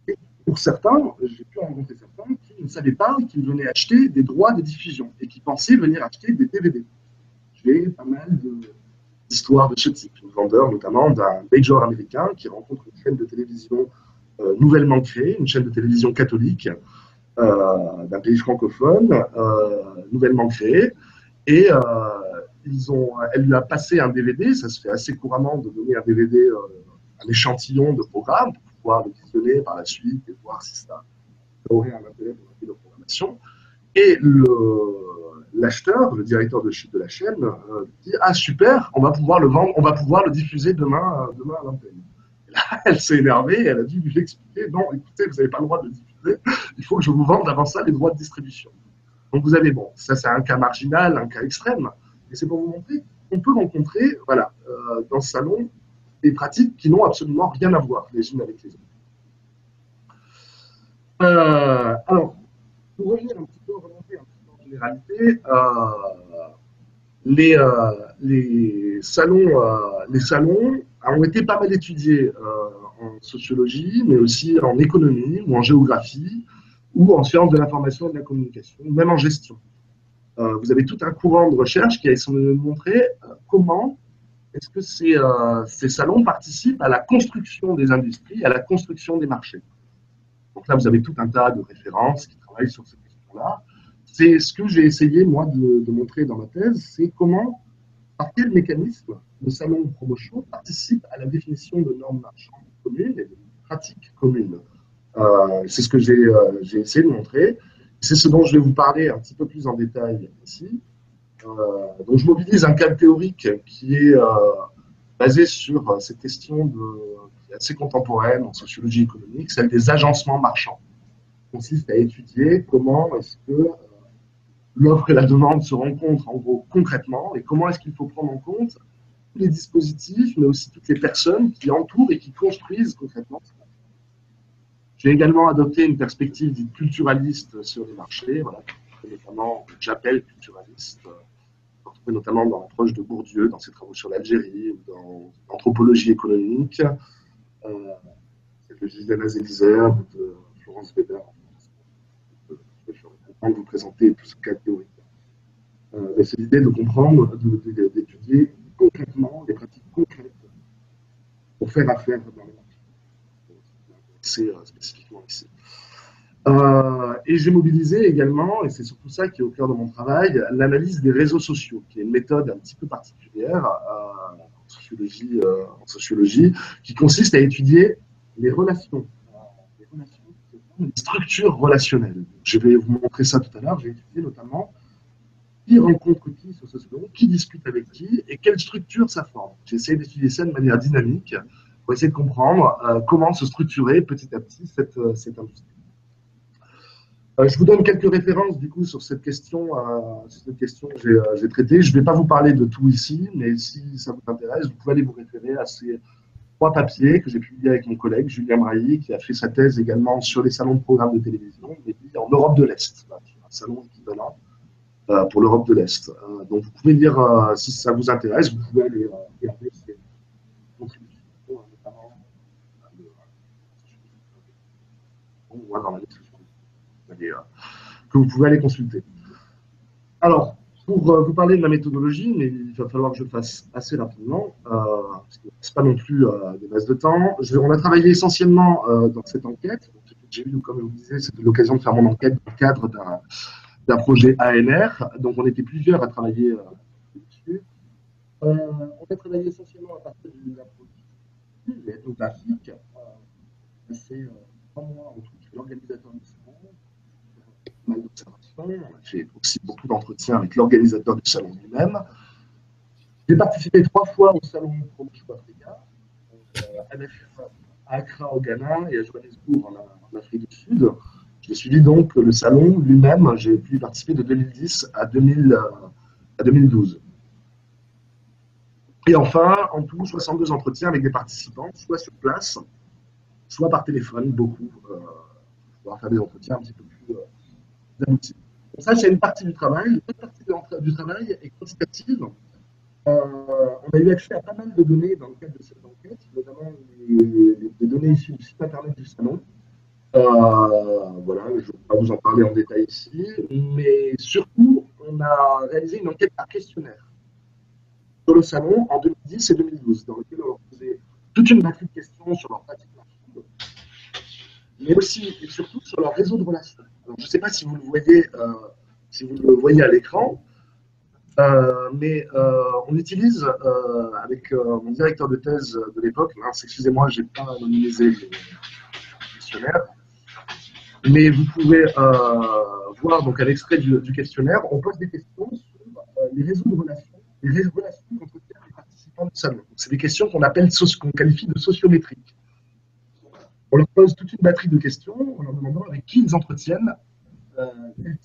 Et pour certains, j'ai pu rencontrer certains qui ne savaient pas qu'ils venaient acheter des droits de diffusion et qui pensaient venir acheter des DVD j'ai pas mal d'histoires de, ce type. Un vendeur notamment d'un major américain qui rencontre une chaîne de télévision euh, nouvellement créée, une chaîne de télévision catholique euh, d'un pays francophone, euh, nouvellement créée. Et ils ont, elle lui a passé un DVD, ça se fait assez couramment de donner un DVD, un échantillon de programme pour pouvoir le visionner par la suite et voir si ça aurait un intérêt pour la programmation. Et le, l'acheteur, le directeur de, la chaîne, euh, dit Ah super, on va pouvoir le vendre, on va pouvoir le diffuser demain, euh, demain à l'antenne. Là, elle s'est énervée, elle a dû lui expliquer Non, écoutez, vous n'avez pas le droit de le diffuser, il faut que je vous vende avant ça les droits de distribution. Donc vous avez, bon, ça c'est un cas marginal, un cas extrême, mais c'est pour vous montrer qu'on peut rencontrer, voilà, euh, dans ce salon, des pratiques qui n'ont absolument rien à voir les unes avec les autres. alors, pour revenir un petit peu, généralité, euh, les, euh, euh, les salons ont été pas mal étudiés en sociologie, mais aussi en économie ou en géographie ou en sciences de l'information et de la communication, même en gestion. vous avez tout un courant de recherche qui a essayé de montrer comment est-ce que ces, ces, salons participent à la construction des industries, à la construction des marchés. Donc là, vous avez tout un tas de références qui travaillent sur ces questions-là. C'est ce que j'ai essayé, moi, de, montrer dans ma thèse, c'est comment, par quel mécanisme, le salon promotion participe à la définition de normes marchandes communes et de pratiques communes. Euh, c'est ce que euh, j'ai essayé de montrer. C'est ce dont je vais vous parler un petit peu plus en détail ici. Euh, donc, je mobilise un cadre théorique qui est basé sur cette question de, assez contemporaine en sociologie économique, celle des agencements marchands. consiste à étudier comment est-ce que l'offre et la demande se rencontrent en gros concrètement. Et comment est-ce qu'il faut prendre en compte tous les dispositifs, mais aussi toutes les personnes qui entourent et qui construisent concrètement j'ai également adopté une perspective dite culturaliste sur les marchés, voilà, notamment j'appelle culturaliste, euh, notamment dans l'approche de Bourdieu, dans ses travaux sur l'Algérie, ou dans l'anthropologie économique, euh, c'est d'Anna Zelizer de Florence Weber. De vous présenter tout ce cas. Euh, c'est l'idée de comprendre, d'étudier concrètement les pratiques concrètes pour faire affaire dans les c'est euh, spécifiquement ici. Euh, et j'ai mobilisé également, et c'est surtout ça qui est au cœur de mon travail, l'analyse des réseaux sociaux, qui est une méthode un petit peu particulière euh, en, sociologie, en sociologie, qui consiste à étudier les relations, les structures relationnelles. Je vais vous montrer ça tout à l'heure. J'ai étudié notamment qui rencontre qui sur ce salon, qui discute avec qui et quelle structure ça forme. J'ai essayé d'étudier ça de manière dynamique pour essayer de comprendre euh, comment se structurer petit à petit cette, euh, industrie. Euh, je vous donne quelques références du coup sur cette question, sur cette question que j'ai traitée. Je ne vais pas vous parler de tout ici, mais si ça vous intéresse, vous pouvez aller vous référer à ces trois papiers que j'ai publiés avec mon collègue Julien Brailly, qui a fait sa thèse également sur les salons de programmes de télévision, en Europe de l'Est, un salon équivalent pour l'Europe de l'Est. donc vous pouvez lire, si ça vous intéresse, vous pouvez aller regarder ces contributions euh, que vous pouvez aller consulter. Alors, pour euh, vous parler de la méthodologie, mais il va falloir que je fasse assez rapidement, euh, parce que ce pas non plus des bases de temps. on a travaillé essentiellement dans cette enquête. J'ai eu, comme je vous disais, c'était l'occasion de faire mon enquête dans le cadre d'un projet ANR. Donc, on était plusieurs à travailler dessus. on a travaillé essentiellement à partir la politique ethnographique. C'est trois mois en tout l'organisateur du salon, fait aussi beaucoup d'entretiens avec l'organisateur du salon lui-même. J'ai participé trois fois au salon Promotion Africa, euh, à Accra au Ghana et à Johannesburg en, Afrique du Sud. J'ai suivi donc le salon lui-même, j'ai pu y participer de 2010 à, 2000, euh, 2012. Et enfin, en tout, 62 entretiens avec des participants, soit sur place, soit par téléphone, beaucoup. Euh, faire des entretiens un petit peu plus euh. Ça, c'est une partie du travail. L'autre partie du travail est quantitative. Euh, on a eu accès à pas mal de données dans le cadre de cette enquête, notamment des données issues du site internet du salon. Euh, voilà, je ne vais pas vous en parler en détail ici, mais surtout, on a réalisé une enquête par questionnaire sur le salon en 2010 et 2012, dans lequel on leur posait toute une batterie de questions sur leur pratique mais aussi et surtout sur leur réseau de relations. Je ne sais pas si vous le voyez, euh, si vous le voyez à l'écran, euh, mais euh, on utilise avec mon directeur de thèse de l'époque, excusez-moi, je n'ai pas anonymisé le questionnaire, mais vous pouvez voir donc un extrait du, questionnaire, on pose des questions sur les réseaux de relations, les relations qu'entretiennent les participants du salon. C'est des questions qu'on appelle, qu'on qualifie de sociométriques on leur pose toute une batterie de questions en leur demandant avec qui ils entretiennent euh, quel,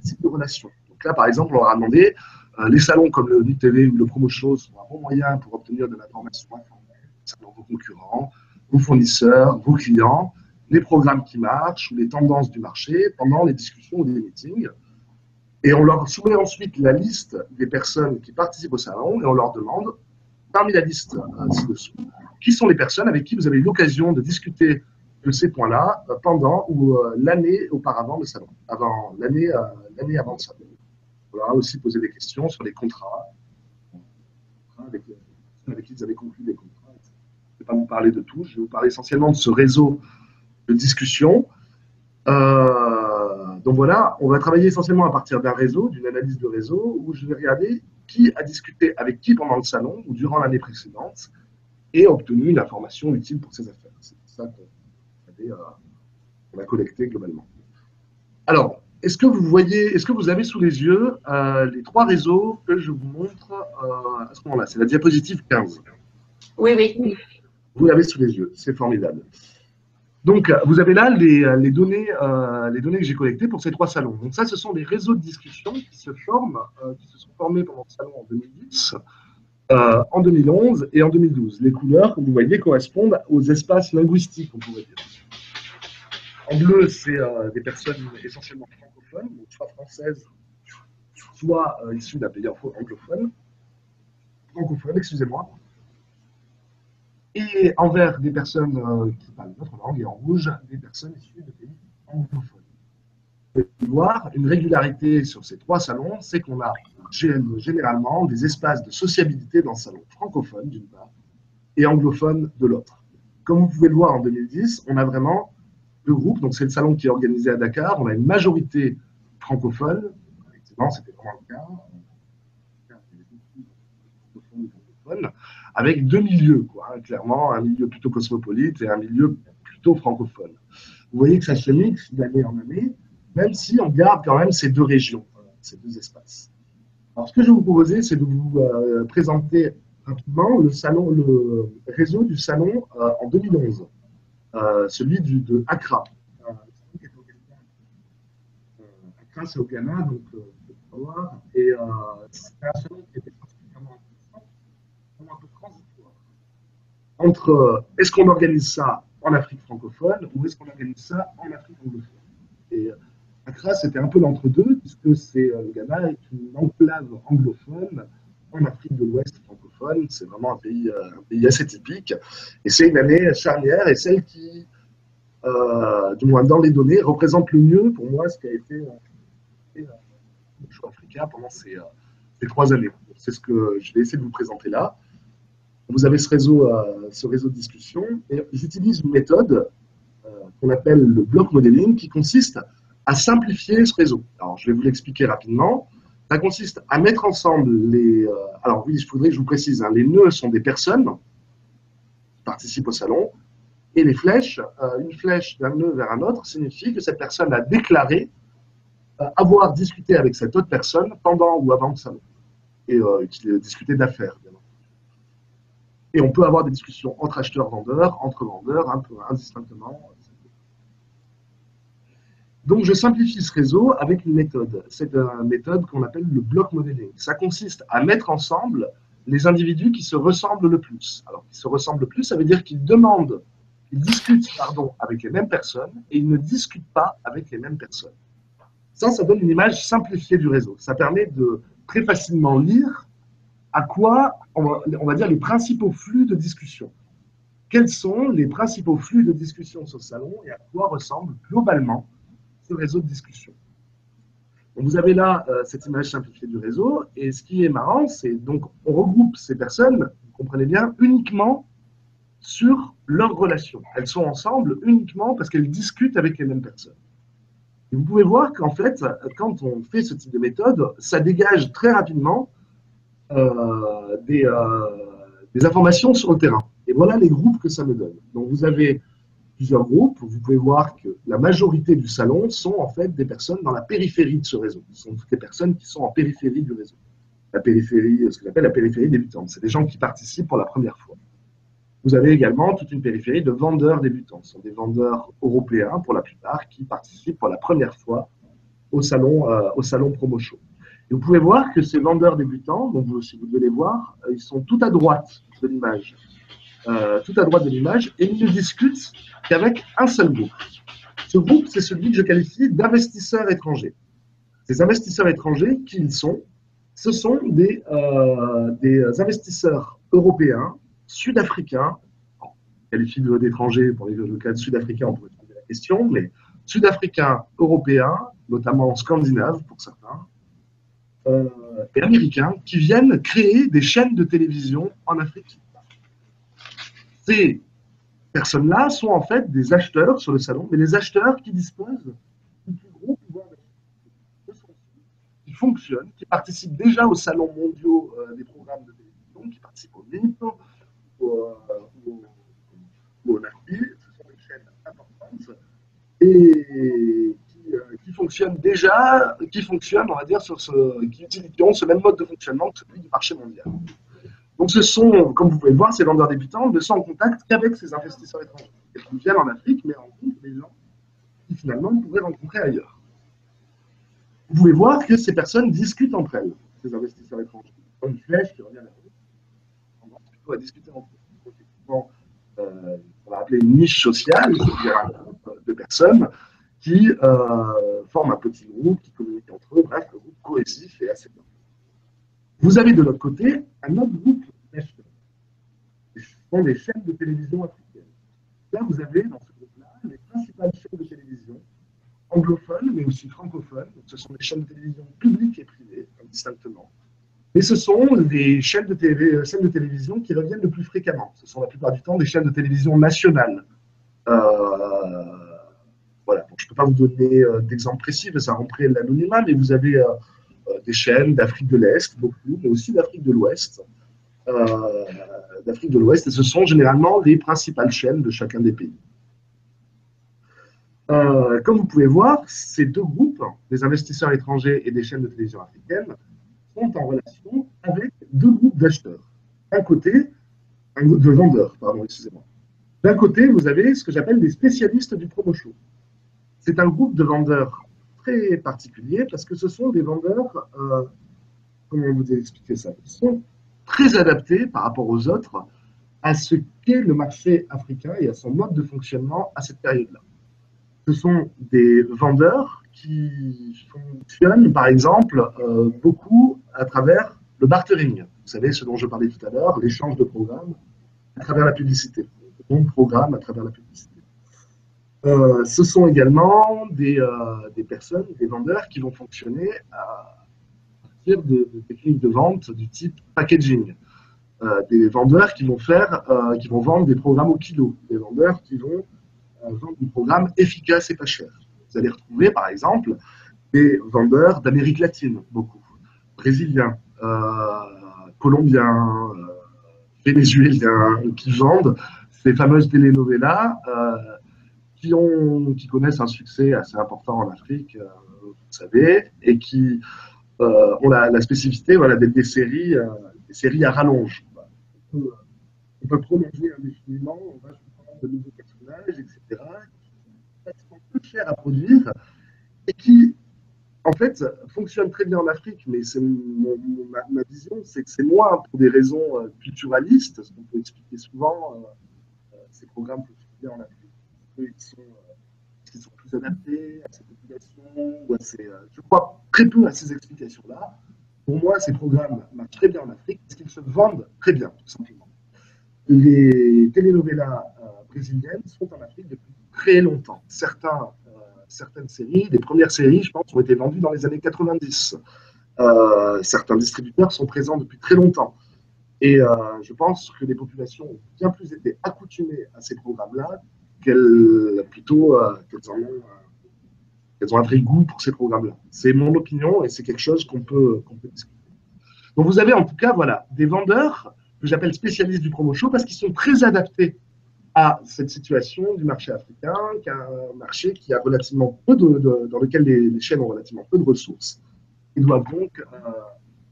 type, de relation. Donc là, par exemple, on leur a demandé euh, les salons comme le NUTV ou le Promo Show sont un bon moyen pour obtenir de l'information informelle vos concurrents, vos fournisseurs, vos clients, les programmes qui marchent ou les tendances du marché pendant les discussions ou les meetings. Et on leur soumet ensuite la liste des personnes qui participent au salon et on leur demande, parmi la liste ci-dessous, qui sont les personnes avec qui vous avez eu l'occasion de discuter de ces points-là euh, pendant ou euh, l'année auparavant le salon, avant l'année euh, l'année avant le salon. On a aussi posé des questions sur les contrats, avec, avec qui ils avaient conclu des contrats. Je ne vais pas vous parler de tout, je vais vous parler essentiellement de ce réseau de discussion. Donc voilà, on va travailler essentiellement à partir d'un réseau, d'une analyse de réseau, où je vais regarder qui a discuté avec qui pendant le salon ou durant l'année précédente et obtenu une information utile pour ses affaires. C'est ça qu'on euh, a collecté globalement. Alors, est-ce que vous voyez, est-ce que vous avez sous les yeux euh, les trois réseaux que je vous montre à ce moment-là? C'est la diapositive 15. Oui, oui. Vous l'avez sous les yeux, c'est formidable. Donc, vous avez là les, données, euh, les données que j'ai collectées pour ces trois salons. Donc, ça, ce sont des réseaux de discussion qui se forment, euh, qui se sont formés pendant le salon en 2010, euh, en 2011 et en 2012. Les couleurs, vous voyez, correspondent aux espaces linguistiques, on pourrait dire. En bleu, c'est des personnes essentiellement francophones, soit françaises, soit issues d'un pays anglophone. Francophone, excusez-moi et envers des personnes euh, qui parlent notre langue, et en rouge, des personnes issues de pays anglophones. Pouvez voir une régularité sur ces trois salons, c'est qu'on a généralement des espaces de sociabilité dans le salon francophone d'une part et anglophone de l'autre. Comme vous pouvez le voir en 2010, on a vraiment deux groupes. Donc c'est le salon qui est organisé à Dakar. On a une majorité francophone. Effectivement, c'était vraiment le cas avec deux milieux, quoi, hein, clairement, un milieu plutôt cosmopolite et un milieu plutôt francophone. Vous voyez que ça se mixe d'année en année, même si on garde quand même ces deux régions, ces deux espaces. Alors, ce que je vais vous proposer, c'est de vous euh, présenter rapidement le, réseau du salon euh, en 2011, euh, celui de Accra. Accra, c'est au Ghana, donc, et c'est un salon qui était entre euh, est-ce qu'on organise ça en Afrique francophone ou est-ce qu'on organise ça en Afrique anglophone? Et euh, Accra, c'était un peu l'entre-deux, puisque c'est, euh, le Ghana est une enclave anglophone en Afrique de l'Ouest francophone. C'est vraiment un pays, un pays assez typique. Et c'est une année charnière et celle qui, du moins dans les données, représente le mieux pour moi ce qui a été le choix africain pendant ces, ces trois années. C'est ce que je vais essayer de vous présenter là vous avez ce réseau, euh, ce réseau de discussion et j'utilise une méthode euh, qu'on appelle le block modeling qui consiste à simplifier ce réseau. Alors, je vais vous l'expliquer rapidement. Ça consiste à mettre ensemble les. Euh, alors, oui, je voudrais que je vous précise, hein, les nœuds sont des personnes qui participent au salon et les flèches, une flèche d'un nœud vers un autre signifie que cette personne a déclaré avoir discuté avec cette autre personne pendant ou avant le salon et discuter d'affaires, et on peut avoir des discussions entre acheteurs-vendeurs, entre vendeurs, un peu indistinctement. Donc, je simplifie ce réseau avec une méthode. C'est une méthode qu'on appelle le block modeling. Ça consiste à mettre ensemble les individus qui se ressemblent le plus. Alors, qui se ressemblent le plus, ça veut dire qu'ils demandent, ils discutent, pardon, avec les mêmes personnes et ils ne discutent pas avec les mêmes personnes. Ça, ça donne une image simplifiée du réseau. Ça permet de très facilement lire à quoi, on va, dire, les principaux flux de discussion. Quels sont les principaux flux de discussion sur ce salon et à quoi ressemble globalement ce réseau de discussion? Vous avez là euh, cette image simplifiée du réseau et ce qui est marrant, c'est donc on regroupe ces personnes, vous comprenez bien, uniquement sur leurs relations. Elles sont ensemble uniquement parce qu'elles discutent avec les mêmes personnes. Et vous pouvez voir qu'en fait, quand on fait ce type de méthode, ça dégage très rapidement des, euh, des, informations sur le terrain. Et voilà les groupes que ça me donne. Donc vous avez plusieurs groupes. Vous pouvez voir que la majorité du salon sont en fait des personnes dans la périphérie de ce réseau. Ce sont toutes les personnes qui sont en périphérie du réseau. La périphérie, ce qu'on appelle la périphérie débutante. C'est des gens qui participent pour la première fois. Vous avez également toute une périphérie de vendeurs débutants. Ce sont des vendeurs européens, pour la plupart, qui participent pour la première fois au salon, euh, au salon Promo Show vous pouvez voir que ces vendeurs débutants, donc si vous devez les voir, euh, ils sont tout à droite de l'image. Euh, tout à droite de l'image, et ils ne discutent qu'avec un seul groupe. Ce groupe, c'est celui que je qualifie d'investisseurs étrangers. Ces investisseurs étrangers, qui ils sont? Ce sont des, euh, des investisseurs européens, sud-africains, qualifie d'étrangers, pour le cas de sud-africains, on pourrait trouver la question, mais sud-africains, européens, notamment scandinaves pour certains, et américains qui viennent créer des chaînes de télévision en Afrique. C'est personnes-là sont en fait des acheteurs sur le salon, mais les acheteurs qui disposent du plus gros pouvoir qui fonctionnent, qui participent déjà aux salons mondiaux euh, des programmes de télévision, qui participent au MIP, au, au, au, ce sont des chaînes importantes, et qui, euh, qui, fonctionnent déjà, qui fonctionnent, on va dire, sur ce, qui, ont ce même mode de fonctionnement que celui du marché mondial. Donc ce sont, comme vous pouvez le voir, ces vendeurs débutants ne sont en contact qu'avec ces investisseurs étrangers. Ils viennent en Afrique, mais rencontrent des gens qui finalement pourraient rencontrer ailleurs. Vous pouvez voir que ces personnes discutent entre elles, ces investisseurs étrangers. Une flèche qui revient à la On va discuter entre eux. Euh, on va appeler une niche sociale, de personnes qui euh, forment un petit groupe, qui communiquent entre eux, bref, un groupe cohésif et assez bien. Vous avez de l'autre côté un autre groupe d'acheteurs. Ce sont les chaînes de télévision africaines. Là, vous avez dans ce groupe-là les principales chaînes de télévision anglophones, mais aussi francophones. Ce sont des chaînes de télévision publiques et privées, distinctement. Mais ce sont des chaînes de, TV, euh, chaînes de télévision qui reviennent le plus fréquemment. Ce sont la plupart du temps des chaînes de télévision nationales. Euh, voilà. Je ne peux pas vous donner euh, d'exemples précis, que ça romprait l'anonymat, mais vous avez euh, des chaînes d'Afrique de l'Est, beaucoup, mais aussi d'Afrique de l'Ouest. Euh, D'Afrique de l'Ouest, et ce sont généralement les principales chaînes de chacun des pays. Euh, comme vous pouvez voir, ces deux groupes, des investisseurs étrangers et des chaînes de télévision africaines, sont en relation avec deux groupes d'acheteurs. D'un côté, un groupe de vendeurs, pardon, excusez-moi. D'un côté, vous avez ce que j'appelle des spécialistes du promo show. C'est un groupe de vendeurs très particulier parce que ce sont des vendeurs, euh, comment vous expliquer ça? Ils sont très adaptés par rapport aux autres à ce qu'est le marché africain et à son mode de fonctionnement à cette période-là. Ce sont des vendeurs qui fonctionnent, par exemple, euh, beaucoup à travers le bartering. Vous savez, ce dont je parlais tout à l'heure, l'échange de programmes à travers la publicité. Donc, programme à travers la publicité. Euh, ce sont également des, euh, des, personnes, des vendeurs qui vont fonctionner à partir de, techniques de vente du type packaging. Euh, des vendeurs qui vont faire, euh, qui vont vendre des programmes au kilo, des vendeurs qui vont euh, vendre des programmes efficaces et pas chers. Vous allez retrouver par exemple des vendeurs d'Amérique latine, beaucoup, brésiliens, colombiens, vénézuéliens, qui vendent ces fameuses telenovelas qui, connaissent un succès assez important en Afrique, euh, vous savez, et qui euh, ont la, spécificité voilà, d'être euh, des séries à rallonge. On peut, on peut prolonger indéfiniment, on va prendre de nouveaux personnages, etc., qui sont peu chers à produire et qui, en fait, fonctionnent très bien en Afrique, mais ma, ma, vision, c'est que c'est moins pour des raisons culturalistes, ce qu'on peut expliquer souvent, euh, ces programmes peuvent bien en Afrique ils sont, euh, sont, plus adaptés à cette population ou euh, Je crois très peu à ces explications-là. Pour moi, ces programmes marchent très bien en Afrique parce qu'ils se vendent très bien, tout simplement. Les telenovelas euh, brésiliennes sont en Afrique depuis très longtemps. Certaines séries, les premières séries, je pense, ont été vendues dans les années 90. Euh, certains distributeurs sont présents depuis très longtemps. Et je pense que les populations ont bien plus été accoutumées à ces programmes-là qu'elles plutôt euh, qu'elles ont, euh, ont, un vrai goût pour ces programmes-là. C'est mon opinion et c'est quelque chose qu'on peut, discuter. Donc vous avez en tout cas voilà, des vendeurs que j'appelle spécialistes du promo show parce qu'ils sont très adaptés à cette situation du marché africain, qui un marché qui a relativement peu de, dans lequel les, chaînes ont relativement peu de ressources. Ils doivent donc euh,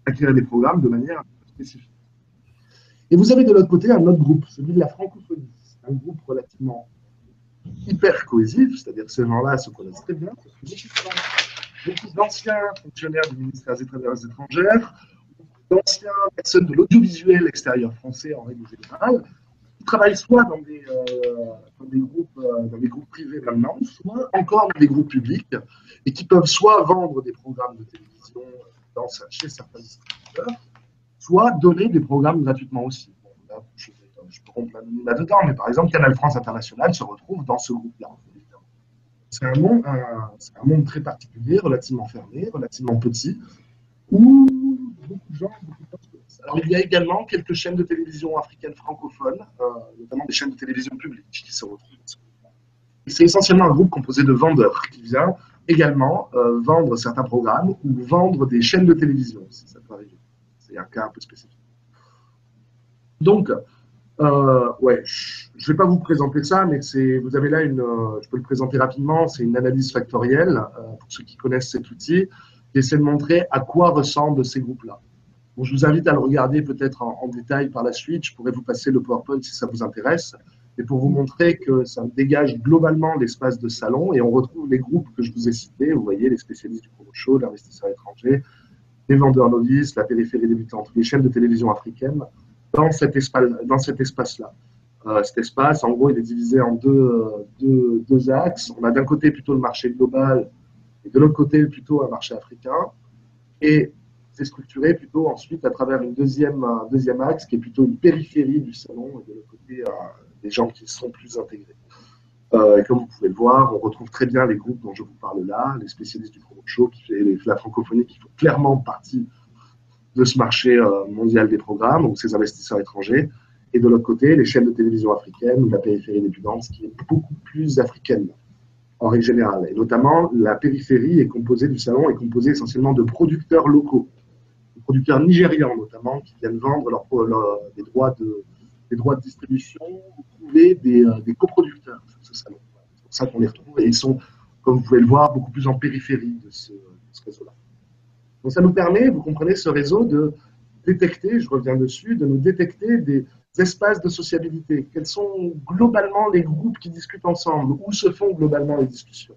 acquérir des programmes de manière spécifique. Et vous avez de l'autre côté un autre groupe, celui de la francophonie, un groupe relativement hyper cohésif, c'est-à-dire que ces gens-là se connaissent très bien. Beaucoup d'anciens fonctionnaires du ministère des Affaires étrangères, d'anciens personnes de l'audiovisuel extérieur français en règle générale, qui travaillent soit dans des, euh, dans des, groupes, euh, dans des groupes privés maintenant, soit encore dans des groupes publics, et qui peuvent soit vendre des programmes de télévision dans, chez certains distributeurs, soit donner des programmes gratuitement aussi. Là, je je peux rompre là-dedans, mais par exemple, Canal France International se retrouve dans ce groupe-là. C'est un, monde, très particulier, relativement fermé, relativement petit, où beaucoup de gens, beaucoup de gens. Alors, il y a également quelques chaînes de télévision africaines francophones, euh, notamment des chaînes de télévision publiques qui se retrouvent. C'est essentiellement un groupe composé de vendeurs qui vient également euh, vendre certains programmes ou vendre des chaînes de télévision, si ça peut arriver. C'est un cas un peu spécifique. Donc, euh, ouais, je ne vais pas vous présenter ça, mais vous avez là une, euh, je peux le présenter rapidement, c'est une analyse factorielle, euh, pour ceux qui connaissent cet outil, qui essaie de montrer à quoi ressemblent ces groupes-là. Je vous invite à le regarder peut-être en, détail par la suite, je pourrais vous passer le PowerPoint si ça vous intéresse, et pour vous montrer que ça dégage globalement l'espace de salon, et on retrouve les groupes que je vous ai cités, vous voyez, les spécialistes du promo show, l'investisseur étranger, les vendeurs novices, la périphérie débutante, les chaînes de télévision africaines, dans cet espace-là. Euh, cet espace, en gros, il est divisé en deux, deux, axes. On a d'un côté plutôt le marché global et de l'autre côté plutôt un marché africain. Et c'est structuré plutôt ensuite à travers une deuxième, un deuxième axe qui est plutôt une périphérie du salon et de l'autre côté euh, des gens qui sont plus intégrés. Euh, comme vous pouvez le voir, on retrouve très bien les groupes dont je vous parle là, les spécialistes du promo show, qui la francophonie, qui font clairement partie de ce marché euh, mondial des programmes, donc ces investisseurs étrangers, et de l'autre côté, les chaînes de télévision africaines ou la périphérie des puissances, qui est beaucoup plus africaine en règle générale. Et notamment, la périphérie est composée du salon est composée essentiellement de producteurs locaux, de producteurs nigérians notamment, qui viennent vendre leurs des, droits de, des droits de distribution ou trouver des, euh, des coproducteurs ce salon. C'est pour ça qu'on les retrouve et ils sont, comme vous pouvez le voir, beaucoup plus en périphérie de ce, de ce réseau-là. Donc ça nous permet, vous comprenez, ce réseau de détecter, je reviens dessus, de nous détecter des espaces de sociabilité. Quels sont globalement les groupes qui discutent ensemble? Où se font globalement les discussions?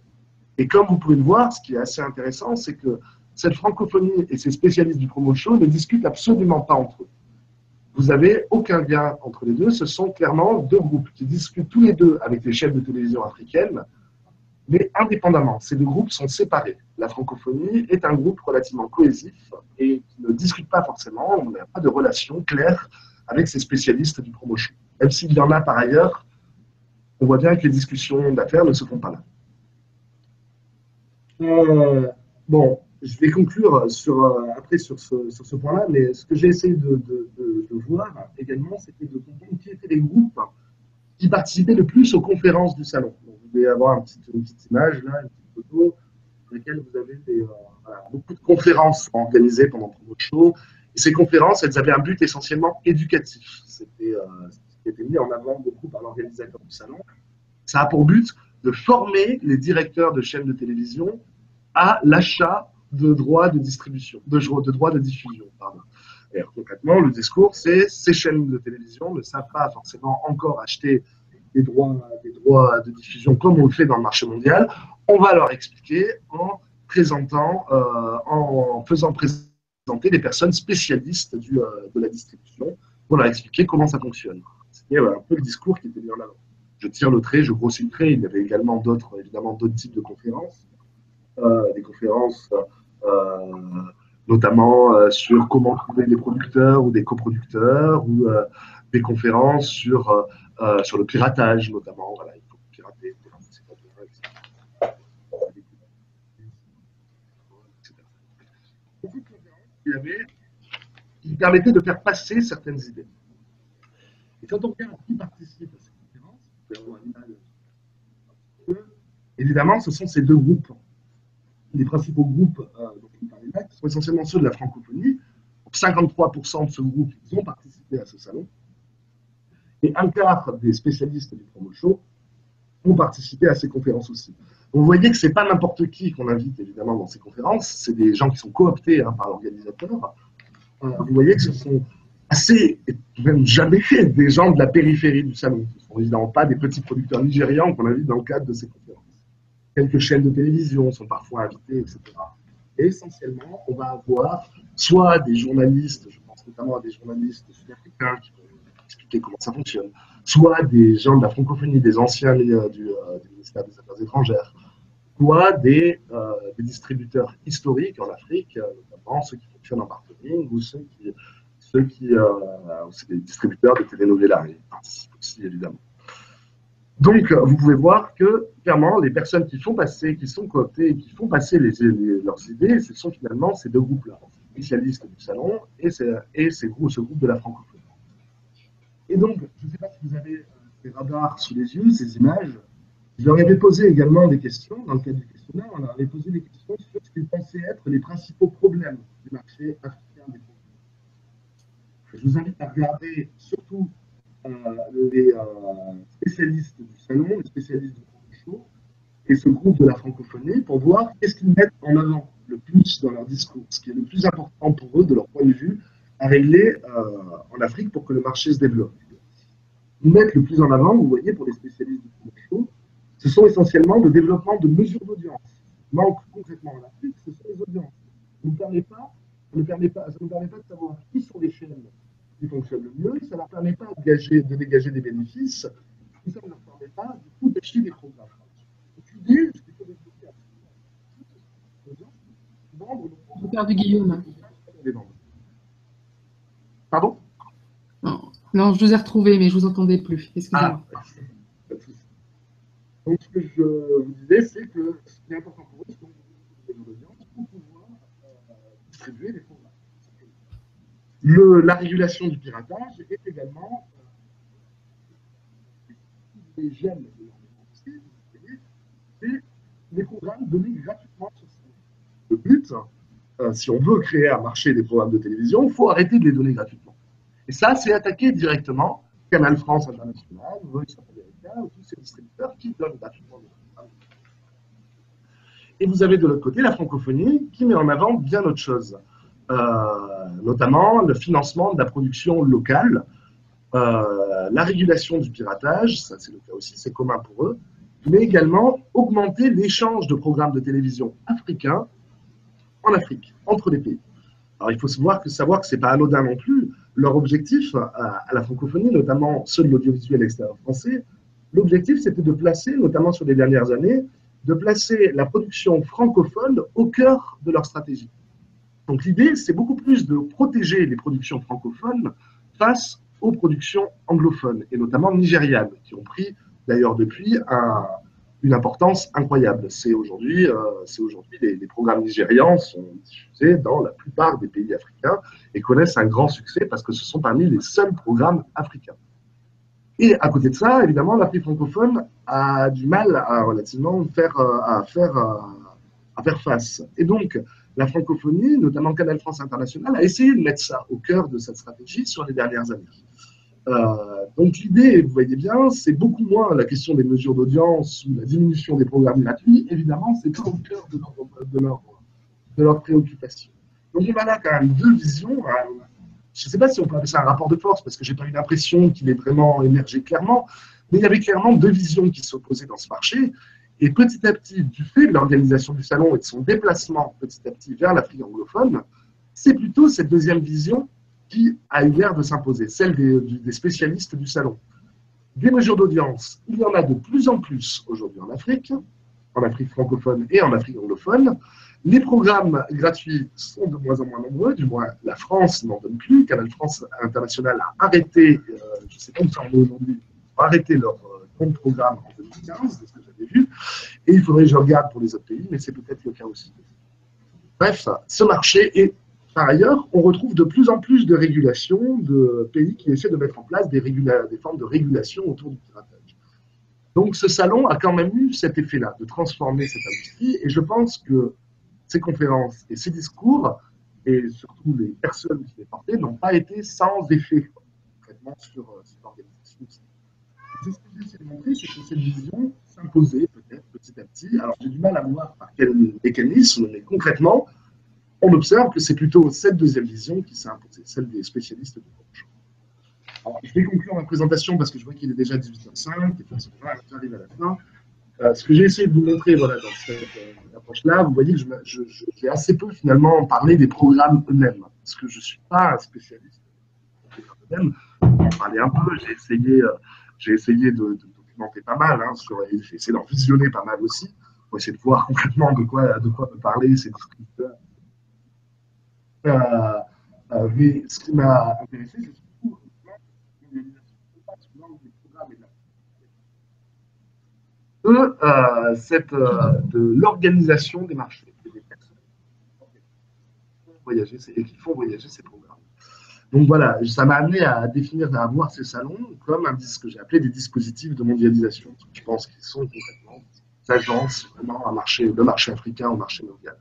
Et comme vous pouvez le voir, ce qui est assez intéressant, c'est que cette francophonie et ces spécialistes du promo show ne discutent absolument pas entre eux. Vous n'avez aucun lien entre les deux. Ce sont clairement deux groupes qui discutent tous les deux avec les chefs de télévision africaines mais indépendamment. Ces deux groupes sont séparés. La francophonie est un groupe relativement cohésif et qui ne discute pas forcément, on n'a pas de relation claire avec ces spécialistes du promo show. Même s'il y en a par ailleurs, on voit bien que les discussions d'affaires ne se font pas là. Euh, bon, je vais conclure sur, euh, après sur ce, sur ce point-là, mais ce que j'ai essayé de, de, voir également, c'était de comprendre qui étaient les groupes qui participaient le plus aux conférences du salon pouvez avoir une petite, image, là, une petite photo, dans laquelle vous avez euh, beaucoup de conférences organisées pendant Promo Show. Et ces conférences, elles avaient un but essentiellement éducatif. C'était euh, ce qui était mis en avant beaucoup par l'organisateur du salon. Ça a pour but de former les directeurs de chaînes de télévision à l'achat de droits de distribution, de droits de diffusion. Pardon. Et concrètement, le discours, c'est ces chaînes de télévision ne savent pas forcément encore acheter des droits, de diffusion comme on le fait dans le marché mondial, on va leur expliquer en présentant, euh, en faisant présenter des personnes spécialistes euh, de la distribution pour leur expliquer comment ça fonctionne. C'était un peu le discours qui était mis en avant. Je tire le trait, je grossis le trait. Il y avait également d'autres, évidemment, d'autres types de conférences, euh, des conférences notamment sur comment trouver des producteurs ou des coproducteurs, ou des conférences sur euh, sur le piratage notamment. Voilà, il faut pirater, il, avait, il permettait de faire passer certaines idées. Et quand on regarde qui participe à ces conférences, évidemment, ce sont ces deux groupes. Les principaux groupes euh, dont on parlait là, sont essentiellement ceux de la francophonie. 53% de ce groupe ils ont participé à ce salon. Et un quart des spécialistes du promo show ont participé à ces conférences aussi. vous voyez que ce n'est pas n'importe qui qu'on invite évidemment dans ces conférences, c'est des gens qui sont cooptés hein, par l'organisateur. Euh, vous voyez que ce sont assez, même jamais, des gens de la périphérie du salon. Ce ne sont évidemment pas des petits producteurs nigérians qu'on invite dans le cadre de ces conférences. Quelques chaînes de télévision sont parfois invitées, etc. Et essentiellement, on va avoir soit des journalistes, je pense notamment à des journalistes sud-africains qui comment ça fonctionne, soit des gens de la francophonie, des anciens du, euh, du, ministère des Affaires étrangères, soit des, euh, distributeurs historiques en Afrique, euh, notamment ceux qui fonctionnent en marketing ou ceux qui, ceux qui euh, des distributeurs de telenovelas, ils participent aussi évidemment. Donc, vous pouvez voir que, clairement, les personnes qui font passer, qui sont cooptées qui font passer les, leurs idées, ce sont finalement ces deux groupes-là. Fait. spécialistes du salon et, et ce groupe de la francophonie. Et donc, je ne sais pas si vous avez ces radars sous les yeux, ces images. Je leur avais posé également des questions, dans le cadre du questionnaire, on leur avait posé des questions sur ce qu'ils pensaient être les principaux problèmes du marché africain des produits. Je vous invite à regarder surtout euh, les euh, spécialistes du salon, les spécialistes du show, et ce groupe de la francophonie pour voir qu'est-ce qu'ils mettent en avant le plus dans leur discours, ce qui est le plus important pour eux, de leur point de vue, à régler euh, en Afrique pour que le marché se développe mettre le plus en avant, vous voyez, pour les spécialistes du show, ce sont essentiellement le développement de mesures d'audience. Manque concrètement en Afrique, ce sont les audiences. Ça ne permet permet pas, permet pas de savoir qui sont les chaînes qui fonctionnent le mieux, ça ne leur permet pas de, dégager, de des bénéfices, et ça ne leur permet pas du coup d'acheter des programmes. Faut développer J'ai perdu Guillaume. Pardon? Non, je vous ai retrouvé, mais je ne vous entendais plus. Excusez-moi. Ah, Donc, ce que je vous disais, c'est que ce qui est important pour eux, c'est de l'audience pour pouvoir euh, distribuer les programmes. Le, la régulation du piratage est également euh, les gemmes de c'est les programmes donnés gratuitement sur site. Le but, euh, si on veut créer un marché des programmes de télévision, il faut arrêter de les donner gratuitement. Et ça, c'est attaqué directement. Canal France International, Voice America, ou tous ces distributeurs qui donnent gratuitement des Et vous avez de l'autre côté la francophonie qui met en avant bien autre chose, euh, notamment le financement de la production locale, euh, la régulation du piratage, ça c'est le cas aussi, c'est commun pour eux, mais également augmenter l'échange de programmes de télévision africains en Afrique, entre les pays. Alors il faut savoir que, savoir que ce n'est pas anodin non plus leur objectif à, la francophonie, notamment ceux de l'audiovisuel extérieur français, l'objectif c'était de placer, notamment sur les dernières années, de placer la production francophone au cœur de leur stratégie. Donc l'idée, c'est beaucoup plus de protéger les productions francophones face aux productions anglophones, et notamment nigérianes, qui ont pris d'ailleurs depuis un, une importance incroyable. C'est aujourd'hui, euh, les, programmes nigérians sont diffusés dans la plupart des pays africains et connaissent un grand succès parce que ce sont parmi les seuls programmes africains. Et à côté de ça, évidemment, l'Afrique francophone a du mal à relativement faire, euh, à faire, euh, à faire face. Et donc, la francophonie, notamment Canal France International, a essayé de mettre ça au cœur de cette stratégie sur les dernières années. Euh, donc l'idée, vous voyez bien, c'est beaucoup moins la question des mesures d'audience ou la diminution des programmes gratuits. Évidemment, c'est au cœur de leur, de, leur, de leur, préoccupation. Donc on a là quand même deux visions. Hein. Je ne sais pas si on peut appeler ça un rapport de force, parce que j'ai pas eu l'impression qu'il ait vraiment émergé clairement, mais il y avait clairement deux visions qui s'opposaient dans ce marché. Et petit à petit, du fait de l'organisation du salon et de son déplacement petit à petit vers l'Afrique anglophone, c'est plutôt cette deuxième vision qui a eu l'air de s'imposer, celle des, spécialistes du salon. Des mesures d'audience, il y en a de plus en plus aujourd'hui en Afrique, en Afrique francophone et en Afrique anglophone. Les programmes gratuits sont de moins en moins nombreux, du moins la France n'en donne plus. Canal France International a arrêté, euh, je ne sais pas où ça en est aujourd'hui, arrêté leur euh, programme en 2015, c'est ce que j'avais vu. Et il faudrait que je regarde pour les autres pays, mais c'est peut-être le cas aussi. Bref, ce marché est par ailleurs, on retrouve de plus en plus de régulations de pays qui essaient de mettre en place des, formes de régulation autour du piratage. Donc ce salon a quand même eu cet effet-là, de transformer cette industrie, et je pense que ces conférences et ces discours, et surtout les personnes qui les portaient, n'ont pas été sans effet concrètement sur euh, cette organisation. Ce que j'essaie de montrer, c'est que cette vision s'imposait peut-être petit à petit. Alors j'ai du mal à voir par quel mécanisme, mais concrètement, on observe que c'est plutôt cette deuxième vision qui s'est imposée, celle des spécialistes du coach. Alors, je vais conclure ma présentation parce que je vois qu'il est déjà 18h05 et j'arrive à la fin. Euh, ce que j'ai essayé de vous montrer voilà, dans cette euh, approche-là, vous voyez que j'ai assez peu finalement parlé des programmes eux-mêmes, parce que je ne suis pas un spécialiste des programmes eux-mêmes. Un peu, j'ai essayé, euh, essayé de, documenter pas mal, hein, j'ai essayé d'en visionner pas mal aussi, pour essayer de voir concrètement de quoi, de quoi me parler ces descripteurs euh, euh, ce qui m'a intéressé, c'est de, euh, cette, de l'organisation des marchés. voyager, et qui font voyager ces programmes. Donc voilà, ça m'a amené à définir, à voir ces salons comme un, ce que j'ai appelé des dispositifs de mondialisation. Je pense qu'ils sont complètement des agences vraiment marché, le marché africain au marché mondial.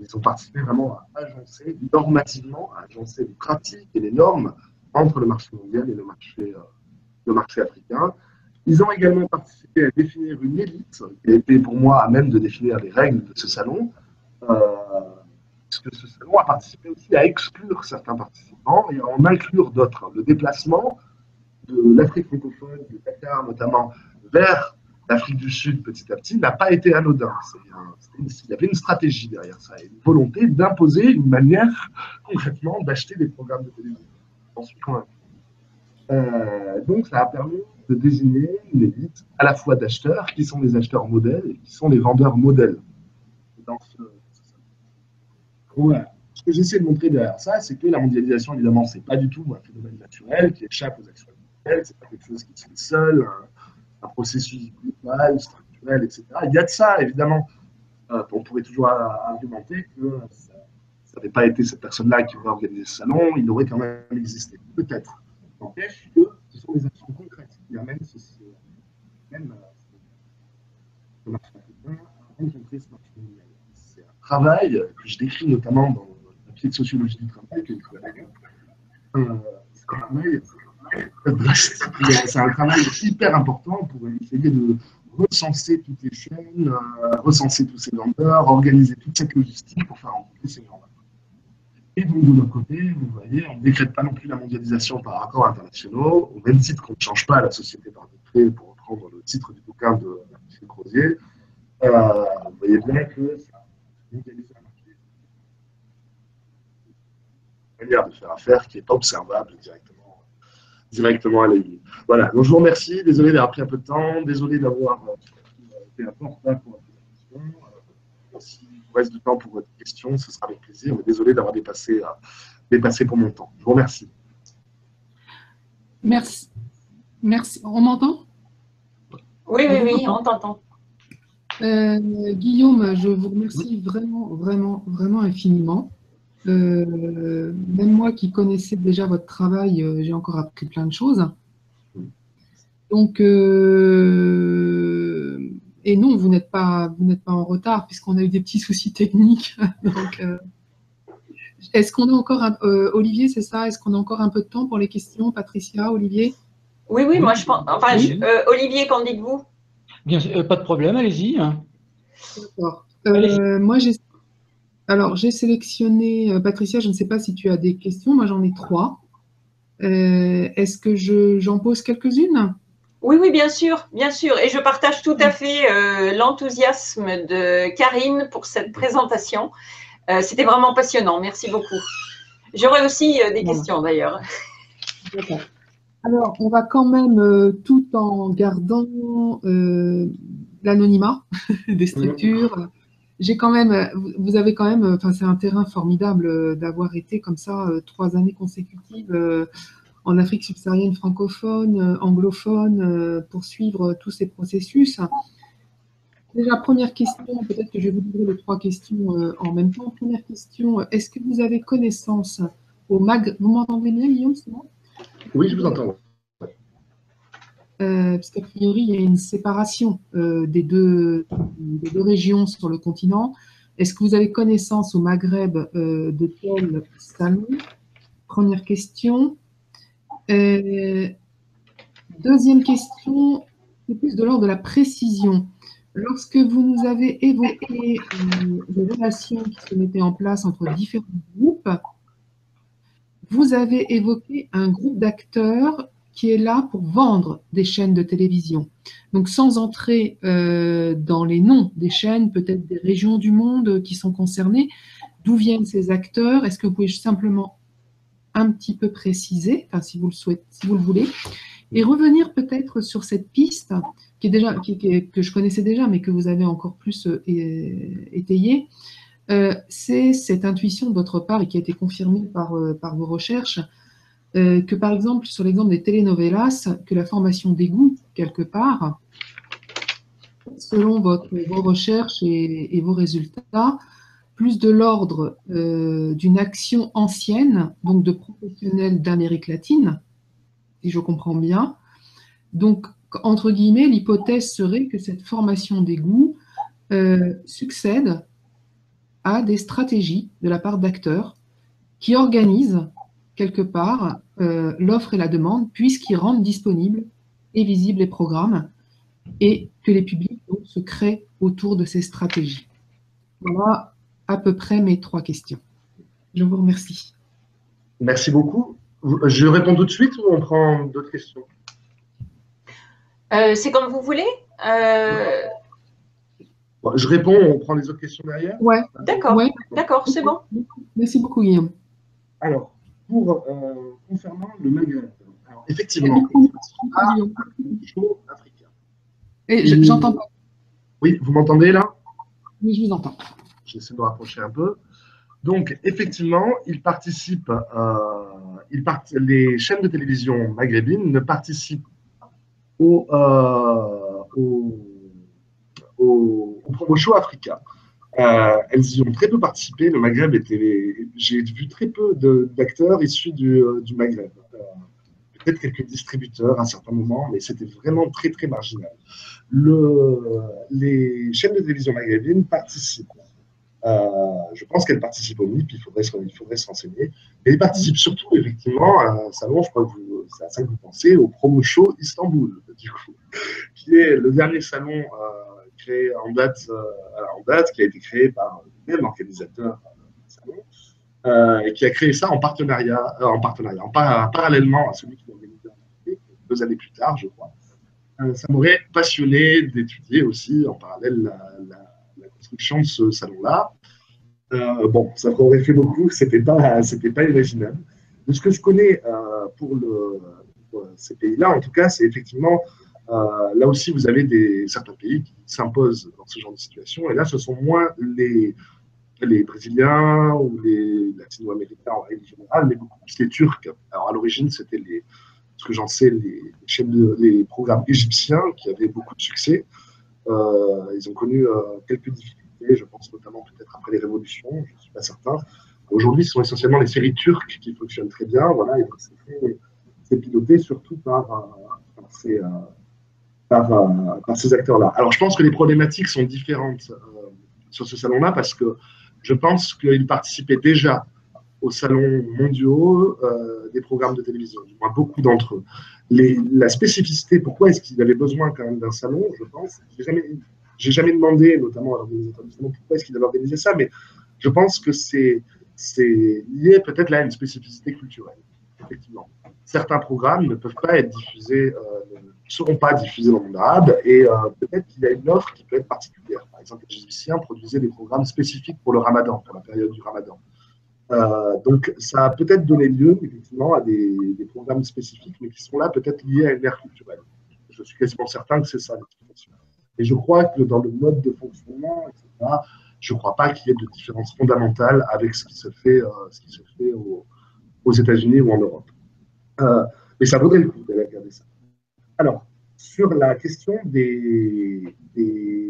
Ils ont participé vraiment à agencer normativement, à agencer les pratiques et les normes entre le marché mondial et le marché, euh, africain. Ils ont également participé à définir une élite qui a été pour moi à même de définir les règles de ce salon. Euh, ce salon a participé aussi à exclure certains participants et à en inclure d'autres. Le déplacement de l'Afrique francophone, de Dakar notamment, vers l'Afrique du Sud petit à petit n'a pas été anodin. il y avait une stratégie derrière ça, une volonté d'imposer une manière concrètement d'acheter des programmes de télévision. J'en suis convaincu. Euh, donc ça a permis de désigner une élite à la fois d'acheteurs, qui sont les acheteurs modèles, et qui sont les vendeurs modèles. Ce, ce que j'essaie de montrer derrière ça, c'est que la mondialisation, évidemment, ce n'est pas du tout un phénomène naturel qui échappe aux actions ce c'est pas quelque chose qui se fait seul, un, processus global, structurel, etc. Il y a de ça, évidemment. Euh, on pourrait toujours argumenter que ça n'avait pas été cette personne-là qui aurait organisé ce salon, il aurait quand même existé. Peut-être. N'empêche que ce sont des actions concrètes qui amènent ce, même, euh, ce à rencontrer ce marché mondial travail, que je décris notamment dans le papier de sociologie du travail, que c'est un travail hyper important pour essayer de recenser toutes les chaînes, euh, recenser tous ces vendeurs, organiser toute cette logistique pour faire rencontrer ces gens-là. Et donc, de notre côté, vous voyez, on ne décrète pas non plus la mondialisation par accords internationaux, au même titre qu'on ne change pas la société par décret, pour reprendre le titre du bouquin de Michel Crozier. Euh, vous voyez bien que un marché. Une manière de faire affaire qui n'est pas observable directement, directement à l'œil. Voilà, donc je vous remercie. Désolé d'avoir pris un peu de temps. Désolé d'avoir été important pour la présentation. Euh, si vous reste du temps pour votre question, ce sera avec plaisir. Mais désolé d'avoir dépassé, euh, dépassé pour mon temps. Je vous remercie. Merci. Merci. On m'entend? Oui, oui, oui, on t'entend. Euh, Guillaume, je vous remercie vraiment, vraiment, vraiment infiniment. Euh, même moi qui connaissais déjà votre travail, euh, j'ai encore appris plein de choses. Donc, et non, vous n'êtes pas, vous n'êtes pas en retard puisqu'on a eu des petits soucis techniques. Donc, est-ce qu'on a encore, un, Olivier, c'est ça? Est-ce qu'on a encore un peu de temps pour les questions, Patricia, Olivier? Oui, oui, moi je pense. Enfin, Olivier, qu'en dites-vous? Bien, euh, pas de problème, allez-y. D'accord. Euh, moi, j'ai alors j'ai sélectionné euh, Patricia. Je ne sais pas si tu as des questions. Moi, j'en ai trois. Est-ce que j'en pose quelques-unes? Oui, oui, bien sûr, bien sûr. Et je partage tout à fait l'enthousiasme de Karine pour cette présentation. C'était vraiment passionnant. Merci beaucoup. J'aurais aussi des questions d'ailleurs. D'accord. Alors, on va quand même, euh, tout en gardant euh, l'anonymat des structures, j'ai quand même, vous avez quand même, enfin c'est un terrain formidable euh, d'avoir été comme ça trois années consécutives en Afrique subsaharienne francophone, anglophone, pour suivre tous ces processus. Déjà, première question, peut-être que je vais vous donner les trois questions en même temps. Première question, est-ce que vous avez connaissance au MAG Vous m'entendez bien, Guillaume, oui, je vous entends. Euh, parce qu'a priori, il y a une séparation euh, des, deux, régions sur le continent. Est-ce que vous avez connaissance au Maghreb euh, de tel salon Première question. deuxième question, c'est plus de l'ordre de la précision. Lorsque vous nous avez évoqué les relations qui se mettaient en place entre différents groupes, vous avez évoqué un groupe d'acteurs qui est là pour vendre des chaînes de télévision. Donc sans entrer euh, dans les noms des chaînes, peut-être des régions du monde qui sont concernées, d'où viennent ces acteurs Est-ce que vous pouvez simplement un petit peu préciser, si vous le souhaitez, si vous le voulez, et revenir peut-être sur cette piste qui est déjà, que je connaissais déjà, mais que vous avez encore plus euh, étayée, euh, c'est cette intuition de votre part et qui a été confirmée par vos recherches, euh, que par exemple, sur l'exemple des telenovelas, que la formation des goûts, quelque part, selon votre, vos recherches et, vos résultats, plus de l'ordre euh, d'une action ancienne, donc de professionnels d'Amérique latine, si je comprends bien. Donc, entre guillemets, l'hypothèse serait que cette formation des goûts euh, succède à des stratégies de la part d'acteurs qui organisent quelque part euh, l'offre et la demande, puisqu'ils rendent disponibles et visibles les programmes et que les publics se créent autour de ces stratégies. Voilà à peu près mes trois questions. Je vous remercie. Merci beaucoup. Je réponds tout de suite ou on prend d'autres questions? Euh, C'est comme vous voulez. Euh, je réponds, on prend les autres questions derrière? Ouais. D'accord, ouais. d'accord, c'est bon. Merci beaucoup, Guillaume. Alors, pour, euh, concernant le Maghreb, alors, effectivement, africain. Et j'entends pas. Oui, vous m'entendez là? Oui, je vous entends. J'essaie de me rapprocher un peu. Donc, effectivement, ils participent, euh, ils part... les chaînes de télévision maghrébines ne participent au, euh, au, au, au Promo Show Africa. Euh, elles y ont très peu participé. Le Maghreb était. J'ai vu très peu d'acteurs issus du, euh, Maghreb. Euh, Peut-être quelques distributeurs à certains moments, mais c'était vraiment très très marginal. Le, les chaînes de télévision maghrébines participent. Je pense qu'elles participent au MIP, il faudrait, il faudrait se renseigner. Et ils participent surtout, effectivement, à un salon, je crois que c'est à ça que vous pensez, au Promo Show Istanbul, du coup, qui est le dernier salon créé en date, euh, en date, qui a été créé par le même organisateur salon, euh, et qui a créé ça en partenariat, euh, en partenariat, en parallèlement à celui qui l'a organisé deux années plus tard, je crois. Euh, ça m'aurait passionné d'étudier aussi en parallèle la, construction de ce salon-là. bon, ça aurait fait beaucoup, c'était pas, pas imaginable. De ce que je connais pour, ces pays-là, en tout cas, c'est effectivement euh, là aussi, vous avez certains pays qui s'imposent dans ce genre de situation. Et là, ce sont moins les, les Brésiliens ou les Latino-Américains en règle générale, mais beaucoup plus les Turcs. Alors, à l'origine, c'était les, ce que j'en sais, les, chaînes les programmes égyptiens qui avaient beaucoup de succès. Euh, ils ont connu euh, quelques difficultés, je pense notamment peut-être après les révolutions, je ne suis pas certain. Aujourd'hui, ce sont essentiellement les séries turques qui fonctionnent très bien. Voilà, et c'est piloté surtout par, par ces par, euh, par ces acteurs-là. Alors, je pense que les problématiques sont différentes euh, sur ce salon-là parce que je pense qu'ils participaient déjà aux salons mondiaux euh, des programmes de télévision, du moins beaucoup d'entre eux. La spécificité, pourquoi est-ce qu'ils avaient besoin quand même d'un salon, je pense, j'ai jamais, jamais demandé, notamment à l'organisateur du salon, pourquoi est-ce qu'ils avaient organisé ça, mais je pense que c'est, lié peut-être à une spécificité culturelle, effectivement. Certains programmes ne peuvent pas être diffusés ne seront pas diffusés dans le monde arabe et euh, peut-être qu'il y a une offre qui peut être particulière. Par exemple, les Égyptiens produisaient des programmes spécifiques pour le ramadan, pour la période du ramadan. Euh, donc, ça a peut-être donné lieu, effectivement, à des, programmes spécifiques, mais qui sont là peut-être liés à une ère culturelle. Je suis quasiment certain que c'est ça. Et je crois que dans le mode de fonctionnement, etc., je ne crois pas qu'il y ait de différence fondamentale avec ce qui se fait, euh, ce qui se fait au, aux États-Unis ou en Europe. Mais ça vaudrait le coup d'aller regarder ça. Alors, sur la question des,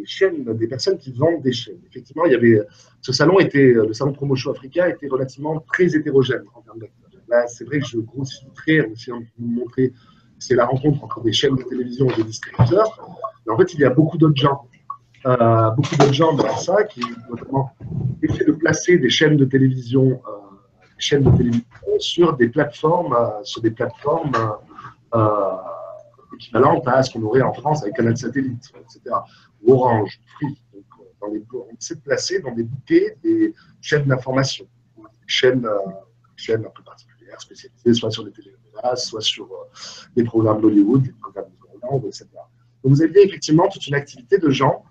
chaînes, des personnes qui vendent des chaînes, effectivement, il y avait, ce salon était, le salon Promotion Africa était relativement très hétérogène. Là, c'est vrai que je grossis très en essayant de vous montrer, c'est la rencontre entre des chaînes de télévision et des distributeurs. Mais en fait, il y a beaucoup d'autres gens, euh, beaucoup d'autres gens dans ça qui, notamment, essaient de placer des chaînes de télévision, euh, chaînes de télévision sur des plateformes, euh, sur des plateformes euh, équivalente à ce qu'on aurait en France avec Canal Satellite, etc. Orange, Free. Euh, les, on essaie de placer dans des bouquets des chaînes d'information, des chaînes, euh, chaînes un peu particulières, spécialisées soit sur les télénovelas, soit sur euh, des programmes d'Hollywood, des programmes de Hollande, etc. Donc vous aviez effectivement toute une activité de gens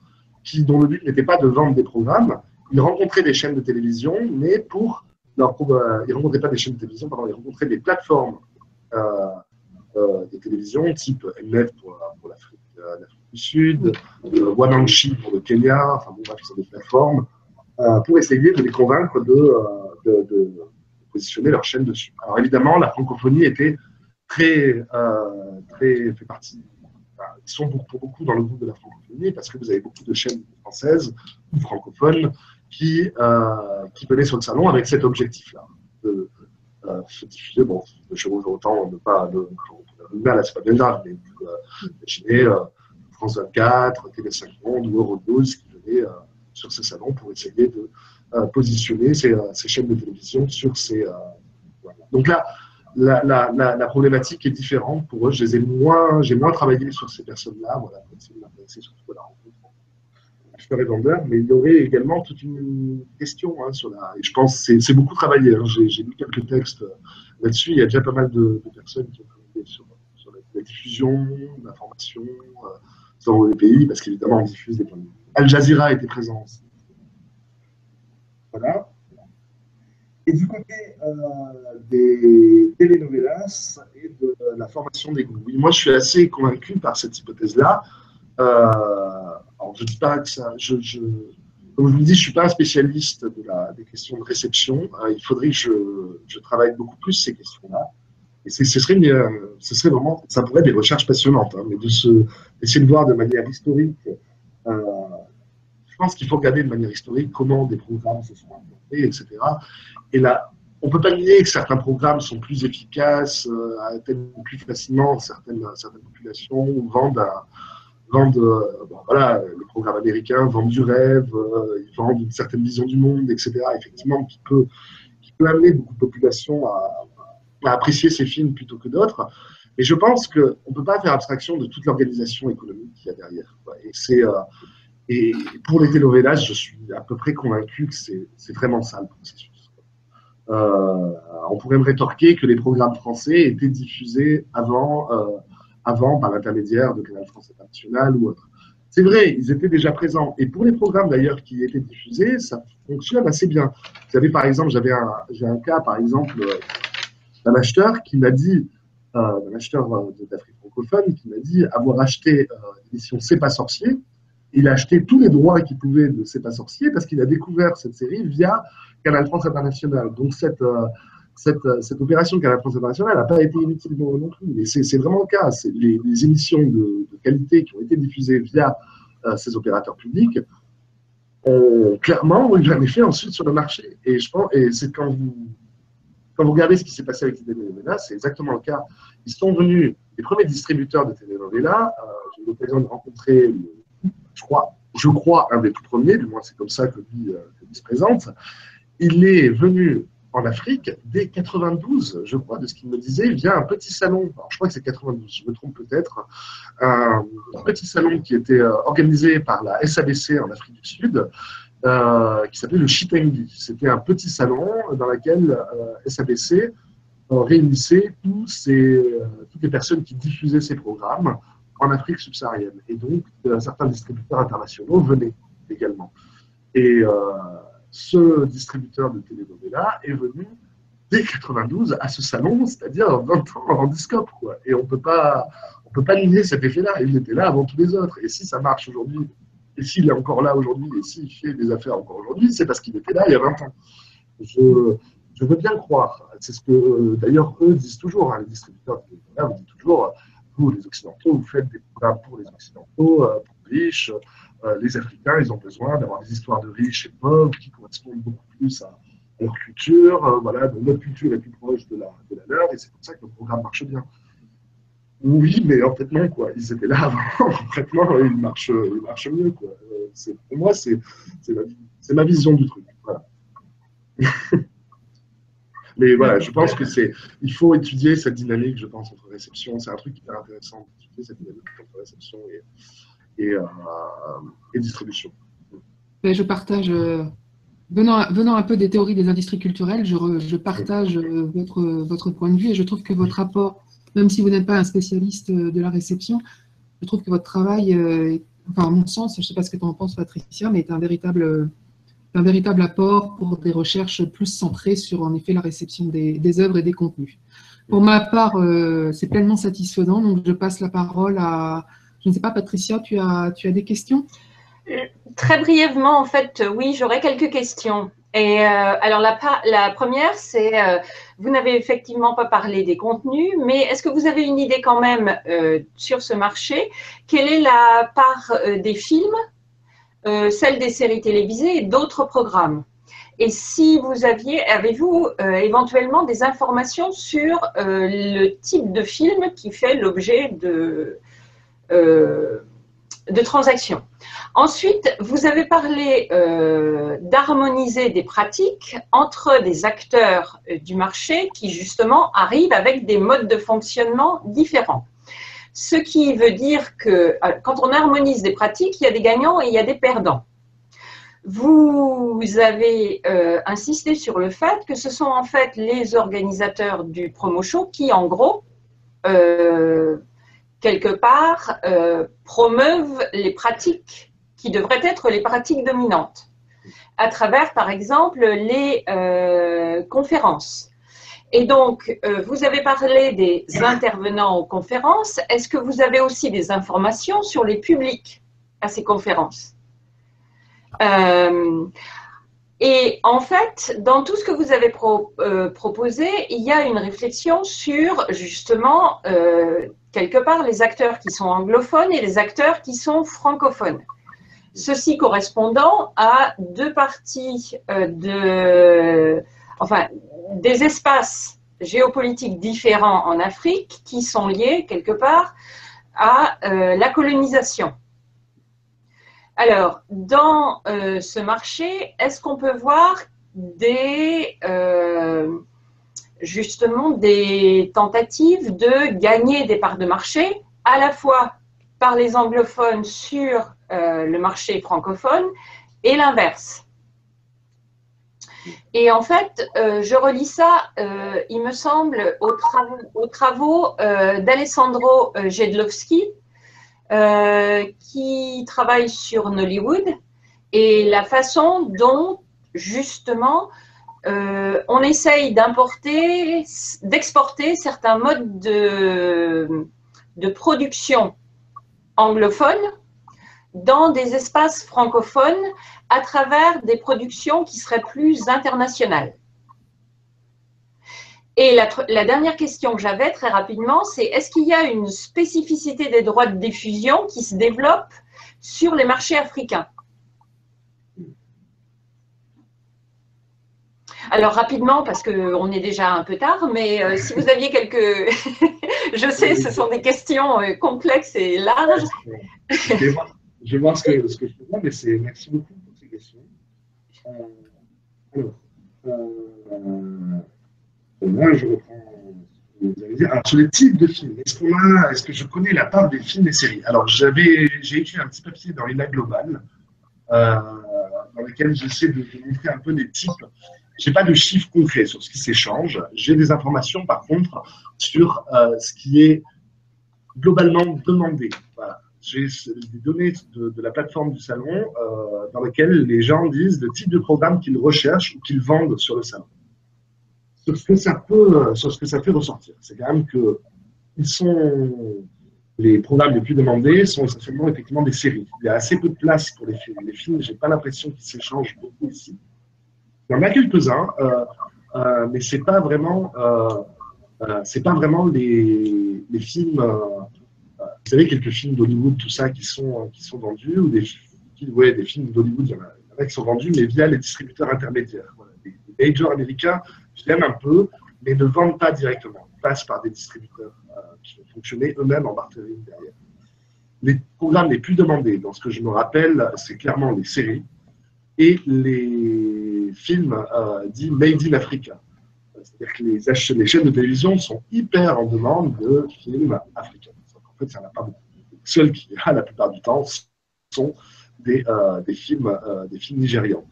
qui, dont le but n'était pas de vendre des programmes, ils rencontraient des chaînes de télévision, mais pour leur, euh, ils rencontraient pas des chaînes de télévision, pardon, ils rencontraient des plateformes des télévisions, type MF pour, pour l'Afrique du Sud, euh, Wananchi pour le Kenya, enfin bon, bref, sont des plateformes, euh, pour essayer de les convaincre de, positionner leur chaîne dessus. Alors évidemment, la francophonie était très, très fait partie ils sont pour, beaucoup dans le groupe de la francophonie parce que vous avez beaucoup de chaînes françaises ou francophones qui, qui venaient sur le salon avec cet objectif-là. Se diffuser, bon, je autant ne pas, ne, là, c'est pas bien mais imaginez France 24, TV5 Monde ou Euronews qui venaient sur ces salons pour essayer de positionner ces, chaînes de télévision sur ces. Donc là, la, problématique est différente pour eux. J'ai moins, moins travaillé sur ces personnes-là. Voilà, la rencontre vendeur, mais il y aurait également toute une question hein, sur la. Et je pense que c'est beaucoup travaillé. Hein. J'ai lu quelques textes là-dessus. Il y a déjà pas mal de, personnes qui ont travaillé sur, la, diffusion, l'information euh, dans les pays, parce qu'évidemment, on diffuse des points de vue. Al Jazeera était présent aussi. Voilà. Et du côté euh, des telenovelas et de la formation des groupes, moi je suis assez convaincu par cette hypothèse-là. Euh, alors je dis pas que ça, comme je vous dis, je suis pas un spécialiste des questions de réception. Euh, il faudrait que je, travaille beaucoup plus ces questions-là. Et ce serait, ce serait vraiment, ça pourrait être des recherches passionnantes, hein, mais de se, essayer de voir de manière historique. je pense qu'il faut regarder de manière historique comment des programmes se sont implantés, etc. Et là, on ne peut pas nier que certains programmes sont plus efficaces, euh, atteignent plus facilement certaines, populations, vendent, vendent euh, voilà, les programmes américains vendent du rêve, euh, ils vendent une certaine vision du monde, etc. Effectivement, qui peut, qui peut amener beaucoup de populations à, apprécier ces films plutôt que d'autres. Et je pense qu'on ne peut pas faire abstraction de toute l'organisation économique qu'il y a derrière. Et c'est. et pour les télénovelas, je suis à peu près convaincu que c'est vraiment ça le processus. Euh, on pourrait me rétorquer que les programmes français étaient diffusés avant, euh, avant par l'intermédiaire de Canal France International ou autre. C'est vrai, ils étaient déjà présents. Et pour les programmes d'ailleurs qui étaient diffusés, ça fonctionne assez bien. Vous savez, par exemple, j'avais un, j'ai un cas, par exemple, d'un acheteur qui m'a dit, euh, d'un acheteur d'Afrique francophone, qui m'a dit avoir acheté euh, l'émission C'est pas sorcier. Il a acheté tous les droits qu'il pouvait de C'est pas sorcier parce qu'il a découvert cette série via Canal France International. Donc cette, euh, cette, euh, cette opération Canal France International n'a pas été inutile non plus. Et c'est vraiment le cas. Les, émissions de, qualité qui ont été diffusées via euh, ces opérateurs publics ont clairement eu un effet ensuite sur le marché. Et je pense, et c'est quand vous, quand vous regardez ce qui s'est passé avec les télénovelas, c'est exactement le cas. Ils sont venus, les premiers distributeurs de télénovelas, j'ai eu l'occasion de rencontrer, je crois, je crois, un des tout premiers, du moins c'est comme ça que lui, se présente, il est venu en Afrique dès 92, je crois, de ce qu'il me disait, via un petit salon. je crois que c'est 92, je me trompe peut-être. Un, petit salon qui était euh, organisé par la SABC en Afrique du Sud, euh, qui s'appelait le Chitengi. C'était un petit salon dans lequel euh, SABC réunissait toutes les personnes qui diffusaient ces programmes en Afrique subsaharienne. Et donc, certains distributeurs internationaux venaient également. Et ce distributeur de télénovela est venu dès 92 à ce salon, c'est-à-dire 20 ans avant Discope. Quoi. Et on on peut pas nier cet effet-là. Il était là avant tous les autres. Et si ça marche aujourd'hui, et s'il est encore là aujourd'hui, et s'il fait des affaires encore aujourd'hui, c'est parce qu'il était là il y a 20 ans. Je, je veux bien croire. C'est ce que, d'ailleurs, eux disent toujours, hein, les distributeurs de télénovela vous disent toujours, vous, les Occidentaux, vous faites des programmes pour les Occidentaux, euh, pour les riches, euh, les Africains, ils ont besoin d'avoir des histoires de riches et pauvres qui correspondent beaucoup plus à, leur culture. Euh, voilà, donc notre culture est plus proche de la, de la leur et c'est pour ça que le programme marche bien. Oui, mais en fait, non, quoi. Ils étaient là avant. Complètement, ils marchent, ils marchent mieux, quoi. Euh, pour moi, c'est ma, ma, vision du truc. Voilà. mais voilà, je pense que c'est. Il faut étudier cette dynamique, je pense, entre réception. C'est un truc hyper intéressant d'étudier cette dynamique entre réception et, euh, et, distribution. Je partage, euh, venant, venant un peu des théories des industries culturelles, je, partage euh, votre, votre point de vue et je trouve que votre rapport, même si vous n'êtes pas un spécialiste de la réception, je trouve que votre travail, enfin à mon sens, je ne sais pas ce que tu en penses Patricia, mais est un véritable, un véritable apport pour des recherches plus centrées sur en effet la réception des, des œuvres et des contenus. Pour ma part, c'est pleinement satisfaisant, donc je passe la parole à, je ne sais pas, Patricia, tu as, des questions? Très brièvement, en fait, oui, j'aurais quelques questions. Et euh, alors la, première, c'est, euh, vous n'avez effectivement pas parlé des contenus, mais est-ce que vous avez une idée quand même euh, sur ce marché? Quelle est la part des films euh, celle des séries télévisées et d'autres programmes? Et si vous aviez, avez-vous euh, éventuellement des informations sur euh, le type de film qui fait l'objet de, de transactions Ensuite, vous avez parlé d'harmoniser des pratiques entre des acteurs du marché qui justement arrivent avec des modes de fonctionnement différents. Ce qui veut dire que euh, quand on harmonise des pratiques, il y a des gagnants et il y a des perdants. Vous avez euh, insisté sur le fait que ce sont en fait les organisateurs du promo show qui, en gros, euh, quelque part, promeuvent les pratiques qui devraient être les pratiques dominantes à travers, par exemple, les conférences. Et donc, euh, vous avez parlé des intervenants aux conférences. Est-ce que vous avez aussi des informations sur les publics à ces conférences? Euh, Et en fait, dans tout ce que vous avez euh, proposé, il y a une réflexion sur justement, quelque part, les acteurs qui sont anglophones et les acteurs qui sont francophones. Ceci correspondant à deux parties de enfin, des espaces géopolitiques différents en Afrique qui sont liés quelque part à euh, la colonisation. Alors, dans euh, ce marché, est-ce qu'on peut voir des, euh, justement des tentatives de gagner des parts de marché, à la fois par les anglophones sur le marché francophone et l'inverse? Et en fait, euh, je relis ça, euh, il me semble, aux travaux, euh, d'Alessandro Jedlowski, qui travaille sur Nollywood, et la façon dont, justement, on essaye d'importer, d'exporter certains modes de, de production anglophones dans des espaces francophones à travers des productions qui seraient plus internationales. Et la, dernière question que j'avais très rapidement, c'est est-ce qu'il y a une spécificité des droits de diffusion qui se développe sur les marchés africains? Alors rapidement, parce qu'on est déjà un peu tard, mais euh, si vous aviez quelques... je sais, ce sont des questions euh, complexes et larges. Je vais voir, ce, que, je peux voir, mais c'est merci beaucoup alors, là, je reprends alors, sur les types de films, est-ce que je connais la part des films et séries? Alors, j'ai écrit un petit papier dans l'INA Global, euh, dans lequel j'essaie de, de, montrer un peu les types. Je n'ai pas de chiffres concrets sur ce qui s'échange. J'ai des informations, par contre, sur euh, ce qui est globalement demandé. J'ai des données de, la plateforme du salon euh, dans lesquelles les gens disent le type de programme qu'ils recherchent ou qu'ils vendent sur le salon. Sur ce que ça peut, fait ressortir, c'est quand même que ils sont les programmes les plus demandés sont essentiellement effectivement des séries. Il y a assez peu de place pour les films. Les films, j'ai pas l'impression qu'ils s'échangent beaucoup ici. Il y en a quelques-uns, euh, euh, mais c'est pas vraiment, c'est pas vraiment les, films vous savez, quelques films d'Hollywood, tout ça, qui sont, euh, qui sont vendus, ou des, ouais, des films d'Hollywood, il y, en a, qui sont vendus, mais via les distributeurs intermédiaires. Les, majors américains, je l'aime un peu, mais ne vendent pas directement. Ils passent par des distributeurs euh, qui vont fonctionner eux-mêmes en marketing derrière. Les programmes les plus demandés, dans ce que je me rappelle, c'est clairement les séries et les films euh, dits Made in Africa. C'est-à-dire que les, chaînes de télévision sont hyper en demande de films africains fait, ça n'a pas beaucoup. Seuls qui la plupart du temps sont des, euh, films, des films nigérians.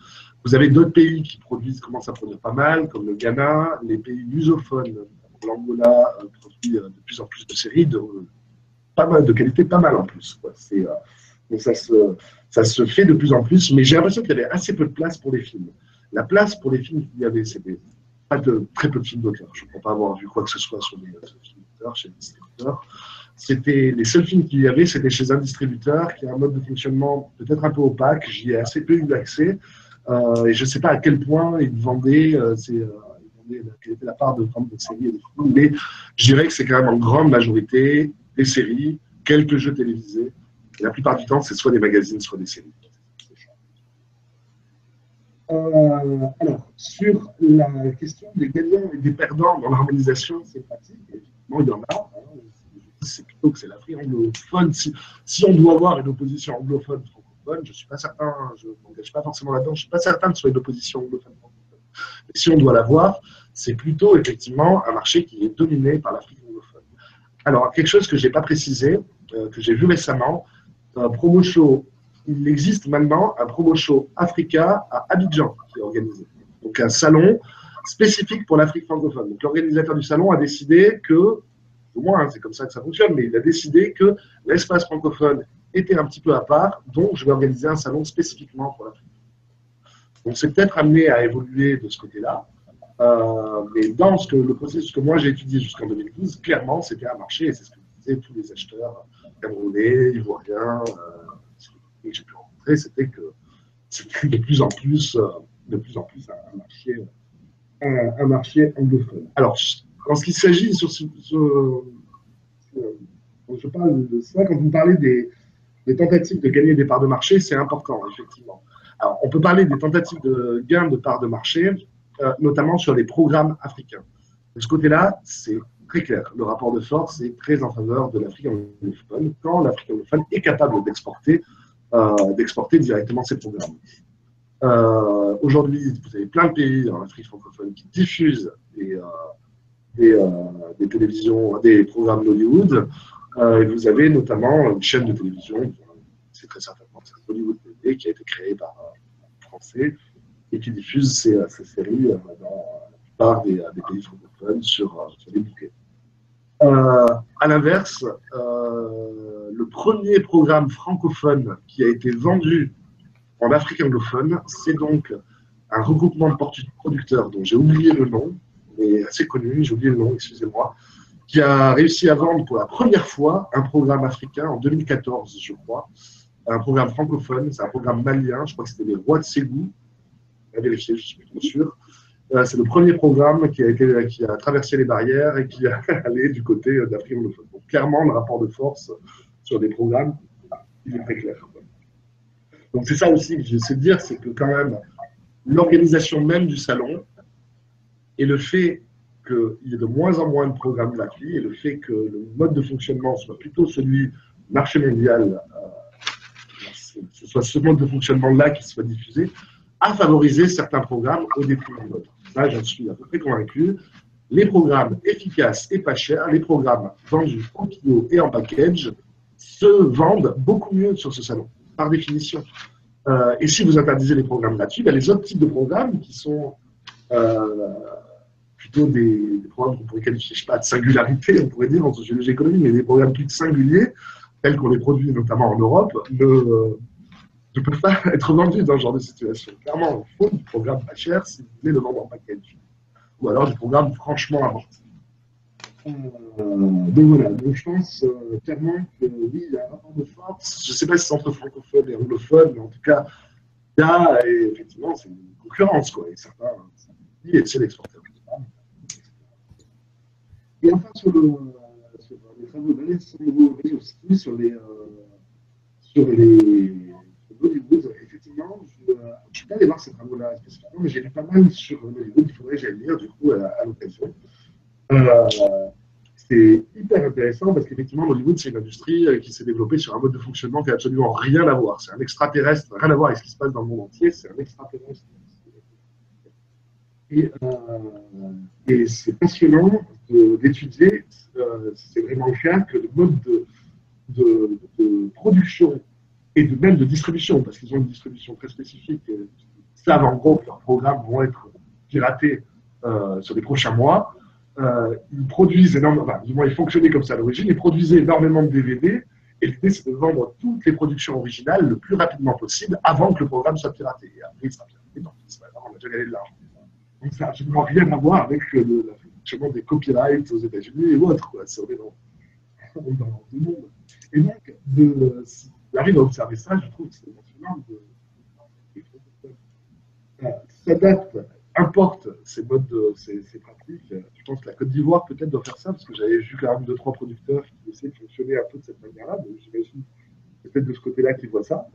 Vous avez d'autres pays qui produisent, commencent à produire pas mal, comme le Ghana, les pays lusophones, l'Angola euh, produit de plus en plus de séries de qualité, pas mal en plus. donc ça se, ça se fait de plus en plus, mais j'ai l'impression qu'il y avait assez peu de place pour les films. La place pour les films qu'il y avait, c'était pas de très peu de films d'auteur. Je ne crois pas avoir vu quoi que ce soit sur les films d'auteur, chez les distributeurs c'était les seuls films qu'il y avait, c'était chez un distributeur qui a un mode de fonctionnement peut-être un peu opaque. J'y ai assez peu eu accès euh, et je ne sais pas à quel point ils vendaient, euh, euh quelle était la part de vente de séries et de films, mais je dirais que c'est quand même en grande majorité des séries, quelques jeux télévisés. La plupart du temps, c'est soit des magazines, soit des séries. Euh, alors, sur la question des gagnants et des perdants dans l'harmonisation, c'est pratique. Effectivement, il y en a. Hein. C'est plutôt que c'est l'Afrique anglophone. Si, si, on doit avoir une opposition anglophone je ne suis pas certain, je ne m'engage pas forcément là-dedans, je ne suis pas certain que ce soit une opposition francophone. Mais si on doit l'avoir, c'est plutôt effectivement un marché qui est dominé par l'Afrique anglophone. Alors, quelque chose que je n'ai pas précisé, euh, que j'ai vu récemment, un promo show il existe maintenant un promo show Africa à Abidjan qui est organisé. Donc un salon spécifique pour l'Afrique francophone. Donc l'organisateur du salon a décidé que, au moins hein, c'est comme ça que ça fonctionne, mais il a décidé que l'espace francophone était un petit peu à part, donc je vais organiser un salon spécifiquement pour l'Afrique. Donc c'est peut-être amené à évoluer de ce côté-là. Euh, mais dans ce que, le processus que moi j'ai étudié jusqu'en 2012, clairement c'était un marché, et c'est ce que disaient tous les acheteurs camerounais, ivoiriens, euh, que j'ai pu rencontrer, c'était que c'était de plus en plus, euh, de plus en plus un, marché, un, marché anglophone. Alors, en ce qui s'agit sur je parle de ça, quand vous parlez des, des, tentatives de gagner des parts de marché, c'est important, effectivement. Alors, on peut parler des tentatives de gain de parts de marché, euh, notamment sur les programmes africains. De ce côté-là, c'est très clair. Le rapport de force est très en faveur de l'Afrique anglophone quand l'Afrique anglophone est capable d'exporter euh, directement ces programmes. Euh, aujourd'hui, vous avez plein de pays dans l'Afrique francophone qui diffusent des, télévisions, des programmes d'Hollywood. Et vous avez notamment une chaîne de télévision, c'est très certainement Hollywood TV, qui a été créée par un Français et qui diffuse ces, séries dans la plupart des, pays francophones sur, sur bouquets. à l'inverse, le premier programme francophone qui a été vendu en Afrique anglophone, c'est donc un regroupement de producteurs dont j'ai oublié le nom, mais assez connu, j'ai oublié le nom, excusez-moi, qui a réussi à vendre pour la première fois un programme africain en 2014, je crois, un programme francophone, c'est un programme malien, je crois que c'était les Rois de Ségou, à vérifier, je suis plus sûr. Euh, c'est le premier programme qui a, été, qui a traversé les barrières et qui est allé du côté d'Afrique anglophone. Donc, clairement, le rapport de force sur des programmes, il est très clair. Donc c'est ça aussi que j'essaie de dire, c'est que quand même, l'organisation même du salon et le fait qu'il y ait de moins en moins de programmes gratuits et le fait que le mode de fonctionnement soit plutôt celui marché mondial, euh, ce soit ce mode de fonctionnement-là qui soit diffusé, a favorisé certains programmes au détriment d'autres. Ça, j'en suis à peu près convaincu. Les programmes efficaces et pas chers, les programmes vendus en kilo et en package, se vendent beaucoup mieux sur ce salon, par définition. Euh, et si vous interdisez les programmes gratuits, ben les autres types de programmes qui sont euh, plutôt des, programmes qu'on pourrait qualifier, je sais pas, de singularité, on pourrait dire en sociologie économique, mais des programmes plus singuliers, tels qu'on les produit notamment en Europe, ne, peuvent pas être vendus dans ce genre de situation. Clairement, il faut du programme pas cher si vous voulez le vendre en package. Ou alors du programme franchement amorti. Euh, donc voilà, donc je pense euh, clairement que oui, il y a un rapport de force. Je ne sais pas si c'est entre francophones et anglophones, mais en tout cas, il y a, et effectivement, c'est une concurrence, quoi. Et certains, pays essaient d'exporter Et enfin, sur, le, sur les travaux d'Alessandro aussi, sur les, euh, sur les Bollywood, effectivement, je ne suis pas allé voir ces travaux-là spécifiquement, mais j'ai lu pas mal sur Bollywood, il faudrait que j'aille lire, du coup, à, l'occasion. Euh, c'est hyper intéressant parce qu'effectivement, Hollywood, c'est une industrie euh, qui s'est développée sur un mode de fonctionnement qui n'a absolument rien à voir. C'est un extraterrestre, rien à voir avec ce qui se passe dans le monde entier, c'est un extraterrestre. Et, euh, et c'est passionnant d'étudier, euh, c'est vraiment le que le mode de, production et de même de distribution, parce qu'ils ont une distribution très spécifique, ils savent en gros que leurs programmes vont être piratés euh, sur les prochains mois, ils produisent énormément, du moins ils fonctionnaient comme ça à l'origine, ils produisaient énormément de DVD, et l'idée c'est de vendre toutes les productions originales le plus rapidement possible avant que le programme soit piraté. Et après, il sera piraté, donc on a déjà gagné de l'argent. Ça n'a absolument rien à voir avec le, le fonctionnement des copyrights aux États-Unis et autres, quoi. C'est dans, le monde. Et donc, de, d'arriver à observer ça, je trouve que c'est émotionnant de, s'adapte importe ces modes, de, ces, pratiques. Je pense que la Côte d'Ivoire peut-être doit faire ça, parce que j'avais vu quand même deux, trois producteurs qui essaient de fonctionner un peu de cette manière-là. J'imagine peut-être de ce côté-là qu'ils voient ça.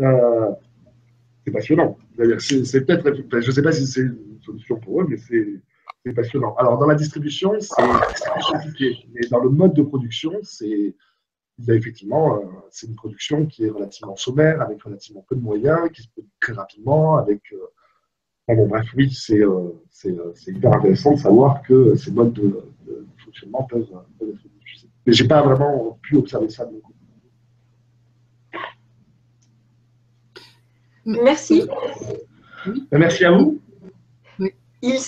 Euh, c'est passionnant. C'est peut-être, je ne sais pas si c'est une solution pour eux, mais c'est passionnant. Alors, dans la distribution, c'est compliqué, mais dans le mode de production, c'est effectivement, euh, c'est une production qui est relativement sommaire, avec relativement peu de moyens, qui se produit très rapidement, avec. Euh, bon, bref, oui, euh, c'est hyper intéressant de savoir que ces modes de, fonctionnement peuvent, être utilisés. Mais je n'ai pas vraiment pu observer ça de mon côté. Merci. Ben, merci à vous. Il,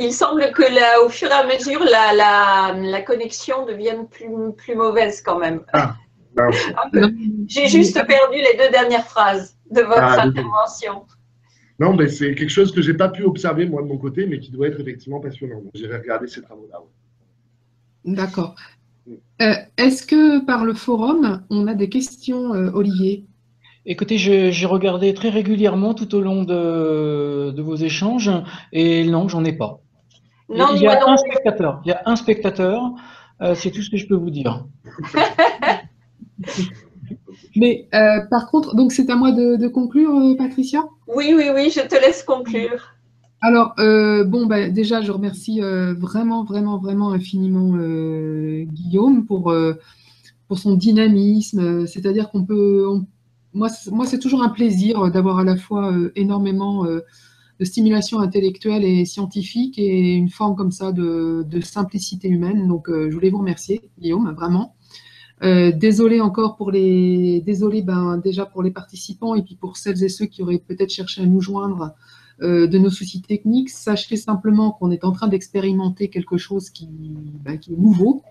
il, semble que là, au fur et à mesure, la, la, la connexion devienne plus, plus, mauvaise quand même. Ah, J'ai juste perdu les deux dernières phrases de votre ah, intervention. Non, mais c'est quelque chose que je n'ai pas pu observer moi de mon côté, mais qui doit être effectivement passionnant. J'irai regarder ces travaux-là. D'accord. Euh, est-ce que par le forum, on a des questions, euh, Olivier? Écoutez, j'ai regardé très régulièrement tout au long de, vos échanges et non, j'en ai pas. Non, il, y a un spectateur. Il y a un spectateur. Euh, c'est tout ce que je peux vous dire. Mais euh, par contre, donc c'est à moi de, conclure, euh, Patricia? Oui, oui, oui, je te laisse conclure. Alors, bon, bah, déjà, je remercie vraiment, vraiment, vraiment infiniment Guillaume pour, pour son dynamisme. C'est-à-dire qu'on peut, moi, c'est toujours un plaisir euh, d'avoir à la fois euh, énormément euh, de stimulation intellectuelle et scientifique et une forme comme ça de, simplicité humaine. Donc, je voulais vous remercier, Guillaume, vraiment. désolé encore pour les, désolé ben, déjà pour les participants et puis pour celles et ceux qui auraient peut-être cherché à nous joindre de nos soucis techniques. Sachez simplement qu'on est en train d'expérimenter quelque chose qui, ben, qui est nouveau,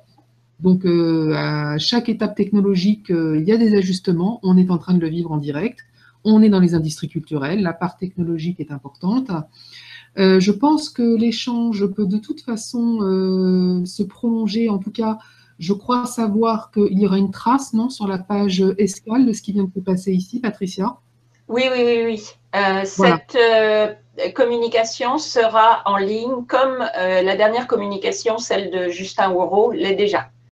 donc, euh, à chaque étape technologique, euh, il y a des ajustements. On est en train de le vivre en direct. On est dans les industries culturelles. La part technologique est importante. Euh, je pense que l'échange peut de toute façon se prolonger. En tout cas, je crois savoir qu'il y aura une trace non, sur la page escale de ce qui vient de se passer ici, Patricia. Oui, oui, oui, oui. Cette communication sera en ligne comme la dernière communication, celle de Justin Woro, l'est déjà.